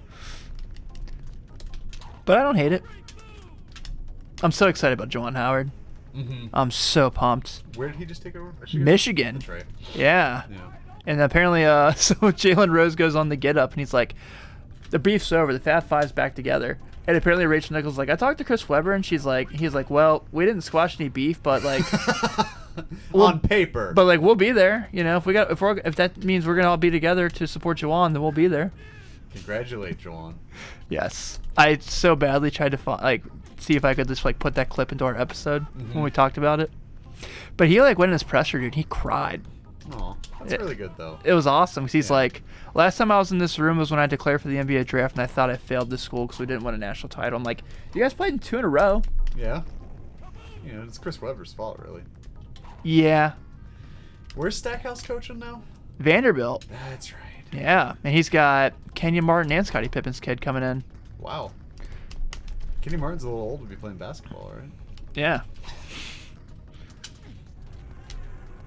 But I don't hate it. I'm so excited about Juwan Howard. Mm-hmm. I'm so pumped. Where did he just take over? Michigan. Michigan. That's right. Yeah. Yeah. And apparently, uh, so Jalen Rose goes on the get up and he's like, the beef's over. The Fat Five's back together. And apparently, Rachel Nichols like, I talked to Chris Webber and she's like, he's like, well, we didn't squash any beef, but like, Well, On paper. but like, we'll be there. You know, if we got, if we're, if that means we're gonna all be together to support Juwan, then we'll be there. Congratulate Juwan. Yes. I so badly tried to find, like, see if I could just like put that clip into our episode when Mhm. we talked about it. But he like went in his presser, dude. He cried. Oh, that's It- really good though. it was awesome 'cause he's Yeah. like, last time I was in this room was when I declared for the NBA draft, and I thought I failed this school because we didn't win a national title. I'm like, you guys played in two in a row. Yeah. You know, it's Chris Webber's fault, really. Yeah, Where's Stackhouse coaching now? Vanderbilt. That's right. Yeah, and he's got Kenyon Martin and Scottie Pippen's kid coming in. Wow. Kenny Martin's a little old to be playing basketball, right? Yeah,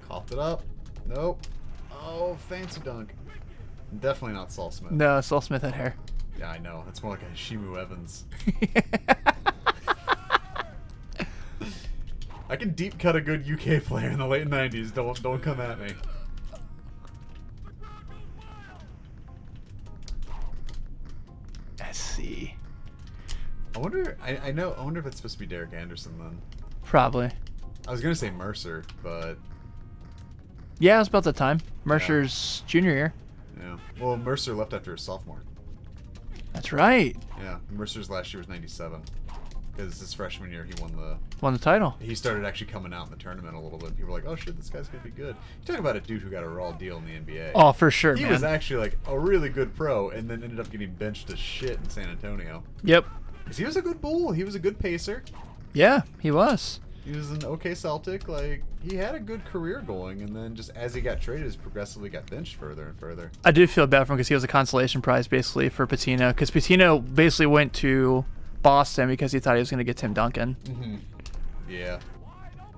Coughed it up. Nope. Oh, fancy dunk. Definitely not Saul Smith. no, Saul Smith had hair. Yeah, I know. That's more like a Shimu Evans. I can deep cut a good UK player in the late '90s. Don't don't come at me. See. I wonder. I, I know. I wonder if it's supposed to be Derek Anderson then. Probably. I was gonna say Mercer, but Yeah, it was about that time. Mercer's junior year. yeah. Well, Mercer left after his sophomore. That's right. Yeah, Mercer's last year was '97 because his freshman year he won the. Won the title. He started actually coming out in the tournament a little bit. People were like, "Oh shit, this guy's gonna be good." You talk about a dude who got a raw deal in the NBA. Oh, for sure, he man. was actually like a really good pro, and then ended up getting benched to shit in San Antonio. Yep. Cause he was a good bull. He was a good pacer. Yeah, he was. He was an okay Celtic. Like he had a good career going, and then just as he got traded, he progressively got benched further and further. I do feel bad for him because he was a consolation prize basically for Pitino because Pitino basically went to Boston because he thought he was going to get Tim Duncan. Mm-hmm. Yeah,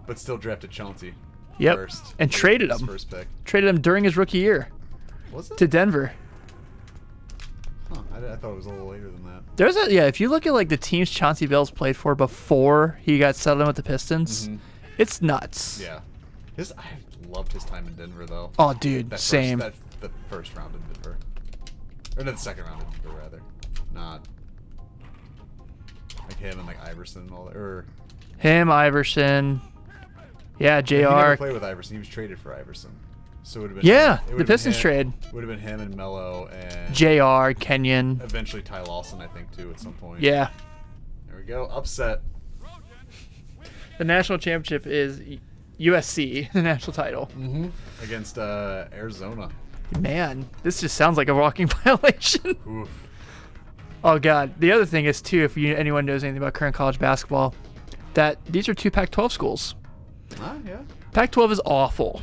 but still drafted Chauncey. Yep, First and traded him. First pick. Traded him during his rookie year Was it? to Denver. Huh, I, I thought it was a little later than that. There's a yeah. If you look at like the teams Chauncey Billups played for before he got settled in with the Pistons, Mhm. it's nuts. Yeah, his I loved his time in Denver though. Oh, dude, that same. First, that, the first round in Denver, or no, the second round in Denver rather. Not like him and like Iverson and all that. Or Him, Iverson, yeah, Jr. he never played with Iverson. He was traded for Iverson. So it would have been Yeah, it the Pistons him- trade. Would have been him and Melo and Jr. Kenyon. eventually Ty Lawson, I think, too, at some point. Yeah, There we go. Upset. the national championship is USC, the national title. Mm-hmm. Against uh, Arizona. Man, this just sounds like a walking violation. Oof. oh god. The other thing is too, if you anyone knows anything about current college basketball, that these are two Pac-12 schools. Ah, yeah. Pac-12 is awful.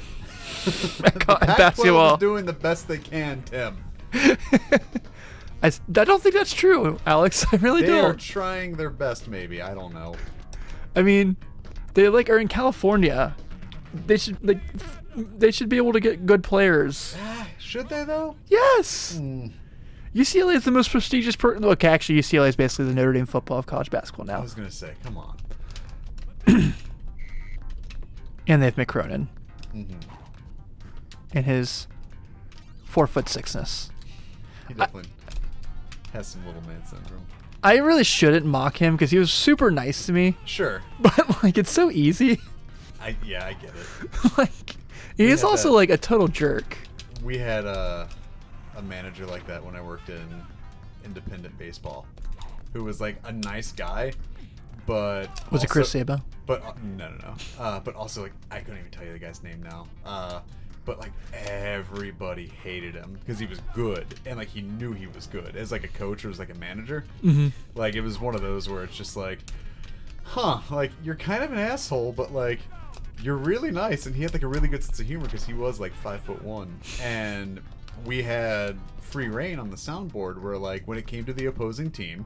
At co- The at Pac-12 basketball. doing the best they can, Tim. I, I don't think that's true, Alex. I really They are don't. trying their best, maybe. I don't know. I mean, they like are in California. They should like they should be able to get good players. Ah, Should they, though? Yes. Hmm. UCLA is the most prestigious. Per- Look, actually, UCLA is basically the Notre Dame football of college basketball now. I was going to say, come on. and they have Mick Cronin hmm and his four foot sixness. He definitely has some little man syndrome. I really shouldn't mock him because he was super nice to me, Sure. but like it's so easy. I Yeah, I get it. like he We is also that- like a total jerk. We had a, a manager like that when I worked in independent baseball who was like a nice guy, but. Was it Chris Sabo? But uh, no, no, no. Uh, but also, like, I couldn't even tell you the guy's name now. Uh, but like everybody hated him because he was good and like he knew he was good as like a coach or as like a manager. Mm-hmm. Like it was one of those where it's just like, huh, like you're kind of an asshole, but like you're really nice. And he had like a really good sense of humor because he was like five foot one, and we had free reign on the soundboard where like when it came to the opposing team,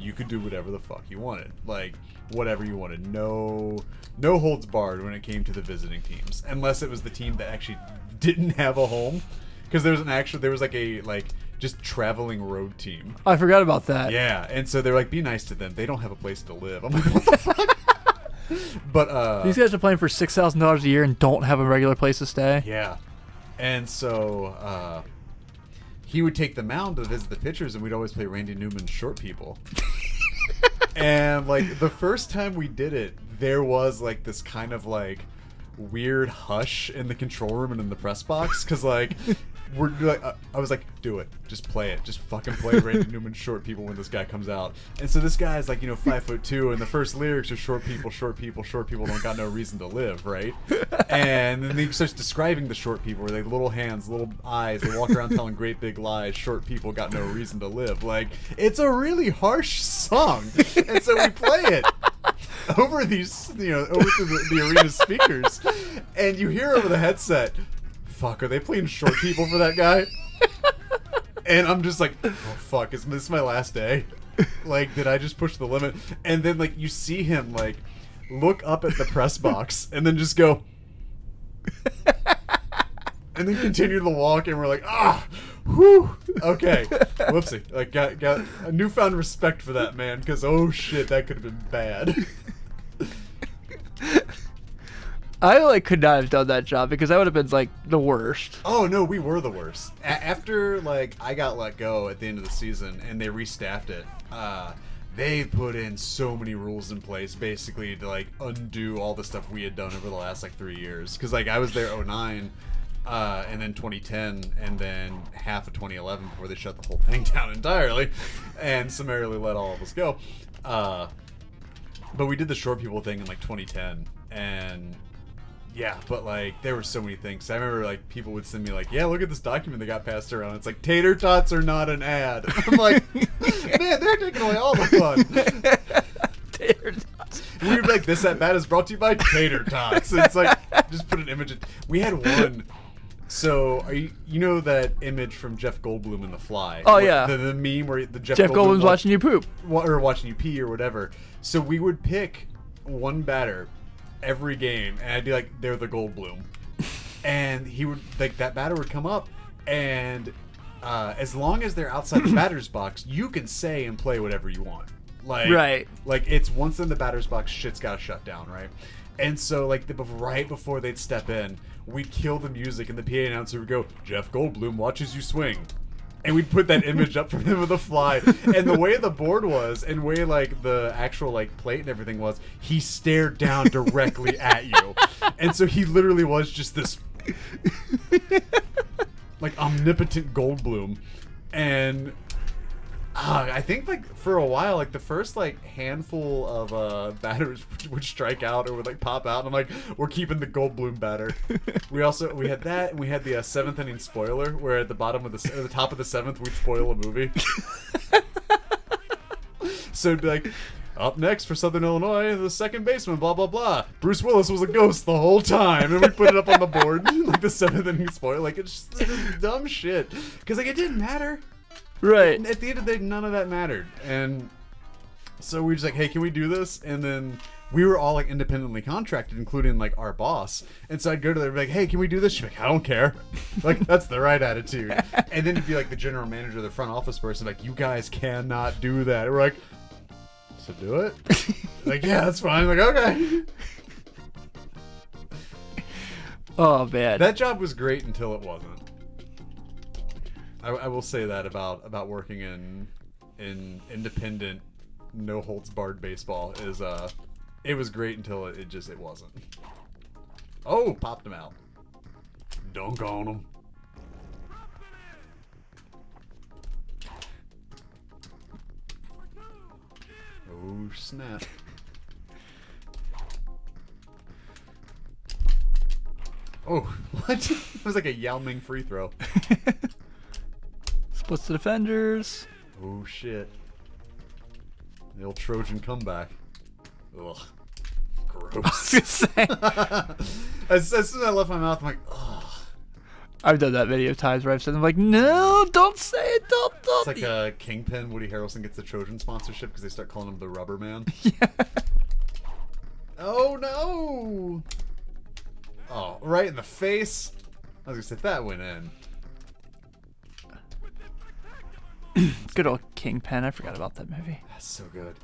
you could do whatever the fuck you wanted, like whatever you wanted. No, no holds barred when it came to the visiting teams, unless it was the team that actually didn't have a home. because there was an actual there was like a like just traveling road team. I forgot about that. Yeah, and so they're like, be nice to them. They don't have a place to live. I'm like, what the fuck? but uh, These guys are playing for six thousand dollars a year and don't have a regular place to stay. yeah, and so uh, he would take the mound to visit the pitchers, and we'd always play Randy Newman's short people. and like the first time we did it, there was like this kind of like weird hush in the control room and in the press box because like we're like uh, I was like, do it, just play it, just fucking play Randy Newman short people when this guy comes out. And so this guy's like you know five foot two, and the first lyrics are short people, short people, short people don't got no reason to live, right? And then he starts describing the short people, where they have little hands, little eyes, they walk around telling great big lies. Short people got no reason to live. Like it's a really harsh song, and so we play it over these, you know, over the, the arena speakers, and you hear over the headset, "Fuck, are they playing short people for that guy?" And I'm just like, "Oh fuck, is this my last day?" Like, did I just push the limit? And then like you see him like look up at the press box and then just go. And then continue the walk, and we're like, ah, whew, okay, whoopsie. Like, got got a newfound respect for that man, because oh shit, that could have been bad. I like could not have done that job because that would have been like the worst. Oh no, we were the worst. A- after like I got let go at the end of the season and they restaffed it, uh, they put in so many rules in place basically to like undo all the stuff we had done over the last like three years. Because like I was there 09, uh, and then 2010, and then half of 2011 before they shut the whole thing down entirely, and summarily let all of us go. Uh, but we did the short people thing in like 2010, and yeah, but like there were so many things. I remember like people would send me like, "Yeah, look at this document they got passed around. It's like tater tots are not an ad." I'm like, man, they're taking away all the fun. Tater tots. we would be like, "This at bat is brought to you by tater tots." And it's like just put an image. In. We had one. So are you you know that image from Jeff Goldblum in The Fly? Oh, yeah. the, the meme where the Jeff, Jeff Goldblum's wa- watching you poop. or watching you pee or whatever. So we would pick one batter every game, and I'd be like, "They're the Goldblum," and he would like that batter would come up, and uh, as long as they're outside the batter's box, you can say and play whatever you want. Like Right. like it's once in the batter's box, shit's got to shut down, right? And so like the, right before they'd step in, we'd kill the music, and the PA announcer would go, "Jeff Goldblum watches you swing." And we'd put that image up from him with a fly. And the way the board was, and way like the actual like plate and everything was, he stared down directly at you, and so he literally was just this like omnipotent Goldblum, and. Uh, I think like for a while, like the first like handful of uh, batters would strike out or would like pop out, and I'm like, we're keeping the Goldblum batter. we also we had that, and we had the uh, seventh inning spoiler, where at the bottom of the at the top of the seventh we'd spoil a movie. so it'd be like, up next for Southern Illinois, the second baseman, blah blah blah. Bruce Willis was a ghost the whole time, and we put it up on the board like the seventh inning spoiler. Like it's just dumb shit because like it didn't matter Right. at the end of the day, none of that mattered. And so we were just like, hey, can we do this? And then we were all like independently contracted, including like our boss. And so I'd go to them and be like, hey, can we do this? She'd be like, I don't care. like, that's the right attitude. And then it'd be like the general manager, the front office person, like, you guys cannot do that. We're like, so do it? like, yeah, that's fine. like, okay. Oh man. That job was great until it wasn't. I, I will say that about about working in in independent, no holds barred baseball is uh, it was great until it, it just it wasn't. Oh, popped him out. Dunk on him. Oh snap. Oh, what? it was like a Yao Ming free throw. Splits the defenders. Oh shit. The old Trojan comeback. Ugh. Gross. as, as soon as I left my mouth, I'm like, ugh. I've done that many times where I've said, I'm like, no, don't say it, don't, don't. It's like a uh, Kingpin. Woody Harrelson gets the Trojan sponsorship because they start calling him the Rubber Man. yeah. Oh no! Oh, right in the face. I was gonna say that went in. Good old Kingpin. I forgot about that movie. That's so good.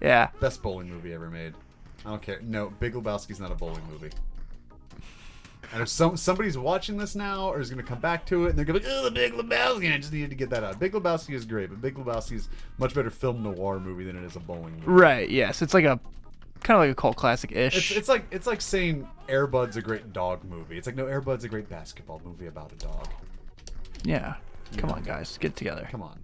Yeah. Best bowling movie ever made. I don't care. No, Big Lebowski's not a bowling movie. And if some somebody's watching this now or is going to come back to it and they're going to be like, oh, the Big Lebowski, I just needed to get that out. Big Lebowski is great, but Big Lebowski is much better film noir movie than it is a bowling movie. Right. Yes. It's like a kind of like a cult classic It's, ish. it's like it's like saying Airbud's a great dog movie. It's like no, Airbud's a great basketball movie about a dog. Yeah. Come on, guys, get together. Come on.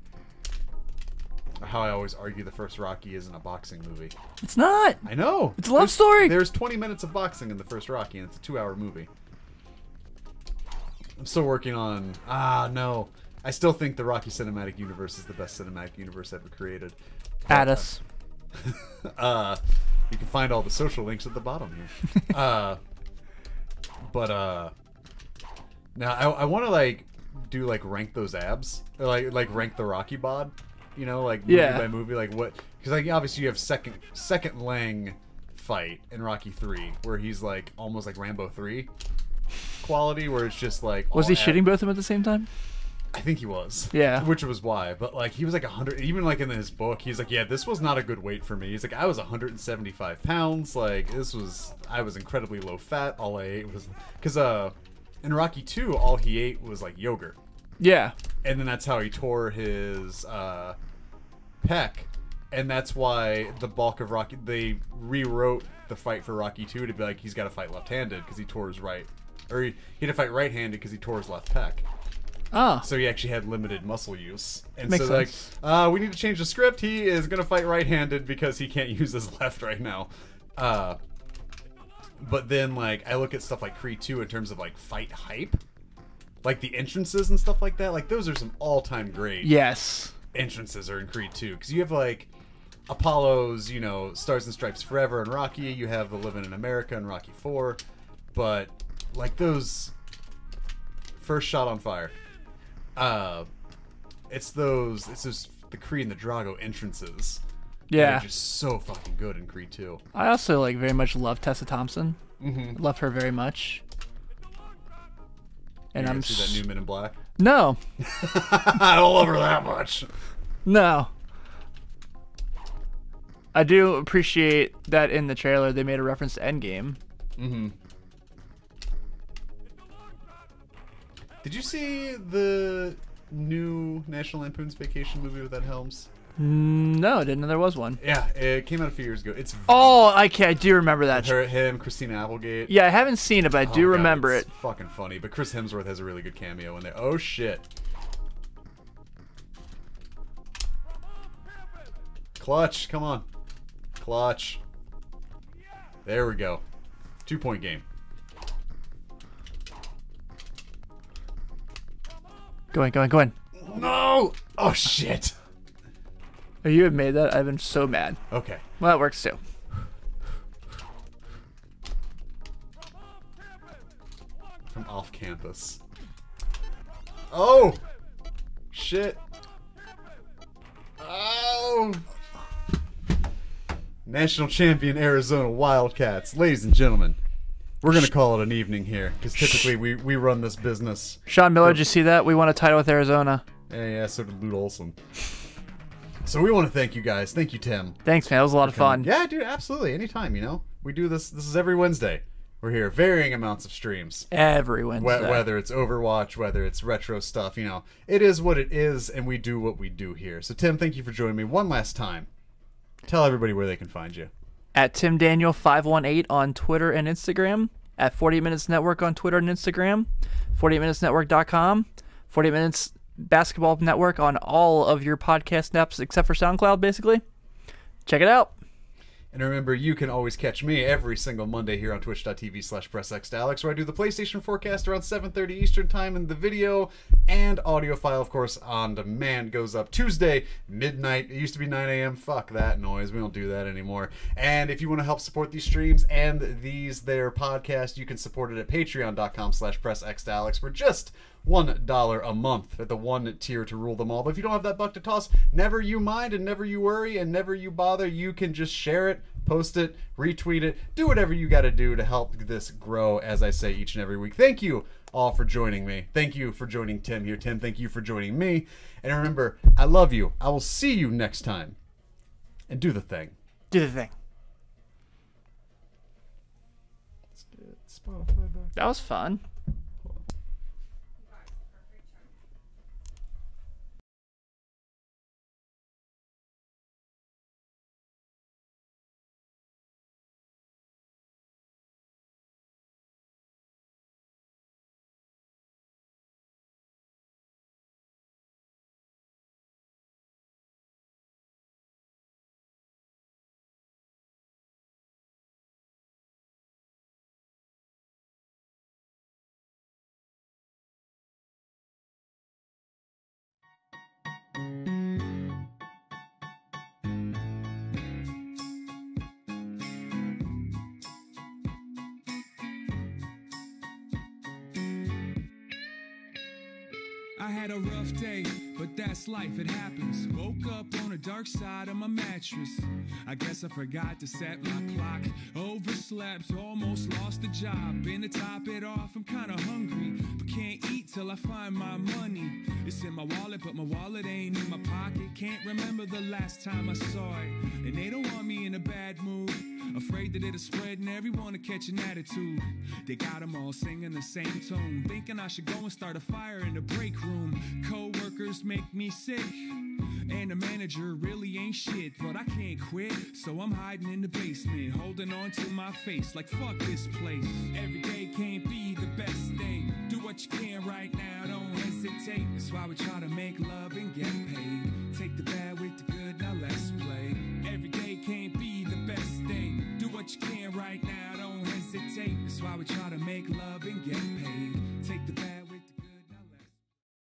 How I always argue the first Rocky isn't a boxing movie. It's not. I know. It's a love There's- story. There's 20 minutes of boxing in the first Rocky, and it's a two-hour movie. I'm still working on. Ah, no. I still think the Rocky cinematic universe is the best cinematic universe ever created. At us. Uh, you can find all the social links at the bottom here. uh, but uh, now I, I want to like do like rank those abs, or like like rank the Rocky bod. You know, like movie Yeah. by movie, like what? Because like obviously you have second second Lang fight in Rocky three, where he's like almost like Rambo three quality, where it's just like Was he ab- shooting both of them at the same time? I think he was. Yeah. Which was why. But like he was like 100 even like in his book, he's like, "Yeah, this was not a good weight for me." He's like, "I was 175 pounds. Like this was I was incredibly low fat. All I ate was cuz uh in Rocky 2, all he ate was like yogurt. Yeah. And then that's how he tore his uh pec. And that's why the bulk of Rocky they rewrote the fight for Rocky 2 to be like he's got to fight left-handed because he tore his right or he, he had to fight right-handed because he tore his left pec Oh. so he actually had limited muscle use. And Makes so like, uh, we need to change the script. He is gonna fight right-handed because he can't use his left right now. Uh, but then like I look at stuff like Creed 2 in terms of like fight hype, like the entrances and stuff like that. Like those are some all-time great Yes. entrances are in Creed 2 because you have like Apollo's, you know, Stars and Stripes Forever and Rocky. You have the Living in America and Rocky 4, but like those first shot on fire. Uh, it's those. It's just the Creed and the Drago entrances. That Yeah. just so fucking good in Creed 2. I also like very much love Tessa Thompson. Mm-hmm. Love her very much. And I'm see that new Men in Black. no, I don't love her that much. no. I do appreciate that in the trailer they made a reference to Endgame. Mm-hmm. Did you see the new National Lampoon's Vacation movie with Ed Helms? Mm, No, I didn't know there was one. Yeah, it came out a few years ago. It's Oh, I can I do remember that. her, him, Christina Applegate. Yeah, I haven't seen it, but I Oh, do God, remember it's it. Fucking funny, but Chris Hemsworth has a really good cameo in there. Oh shit. Clutch, come on. Clutch. There we go. Two point game. Go in, go in, go in. No! Oh shit. If you had made that, I've been so mad. Okay. Well, that works too. From off campus. Oh! Shit. Oh! National champion Arizona Wildcats. Ladies and gentlemen, we're going to call it an evening here because typically we, we run this business. Sean Miller, did you see that? We won a title with Arizona. Yeah, yeah, so did Lute Olson. So we want to thank you guys. Thank you, Tim. Thanks, man. That was a lot of fun. Yeah, dude, absolutely. Anytime, you know. We do this. This is every Wednesday. We're here. Varying amounts of streams. Every Wh- Wednesday. whether it's Overwatch, whether it's retro stuff, you know, it is what it is, and we do what we do here. So, Tim, thank you for joining me one last time. Tell everybody where they can find you. At Tim Daniel 518 on Twitter and Instagram. At 40 Minutes Network on Twitter and Instagram. 40minutesnetwork.com. 40 Minutes Basketball Network on all of your podcast apps except for SoundCloud, basically. Check it out. And remember, you can always catch me every single Monday here on twitch.tv slash pressxdalex, where I do the PlayStation forecast around 7.30 Eastern Time, and the video and audio file, of course, on demand goes up Tuesday, midnight. It used to be 9 a.m. Fuck that noise. We don't do that anymore. And if you want to help support these streams and these their podcasts, you can support it at patreon.com slash pressxdalex for just one dollar a month at the one tier to rule them all. But if you don't have that buck to toss, never you mind and never you worry and never you bother. You can just share it, post it, retweet it, do whatever you got to do to help this grow. As I say each and every week, thank you all for joining me. Thank you for joining Tim here. Tim, thank you for joining me. And remember, I love you. I will see you next time. And do the thing. Do the thing. Let's get Spotify back. That was fun. But that's life, it happens. Woke up on the dark side of my mattress. I guess I forgot to set my clock. Overslept, almost lost the job. And to top it off, I'm kinda hungry, but can't eat till I find my money. It's in my wallet, but my wallet ain't in my pocket. Can't remember the last time I saw it. And they don't want me in a bad mood. Afraid that it'll spread and everyone will catch an attitude. They got 'em all singing the same tune. Thinking I should go and start a fire in the break room. Co workers make me sick. And the manager really ain't shit, but I can't quit. So I'm hiding in the basement, holding on to my face like fuck this place. Every day can't be the best day. Do what you can right now, don't hesitate. That's why we try to make love and get paid. Take the bad with the good, now let's play. What you can right now, don't hesitate. That's why we try to make love and get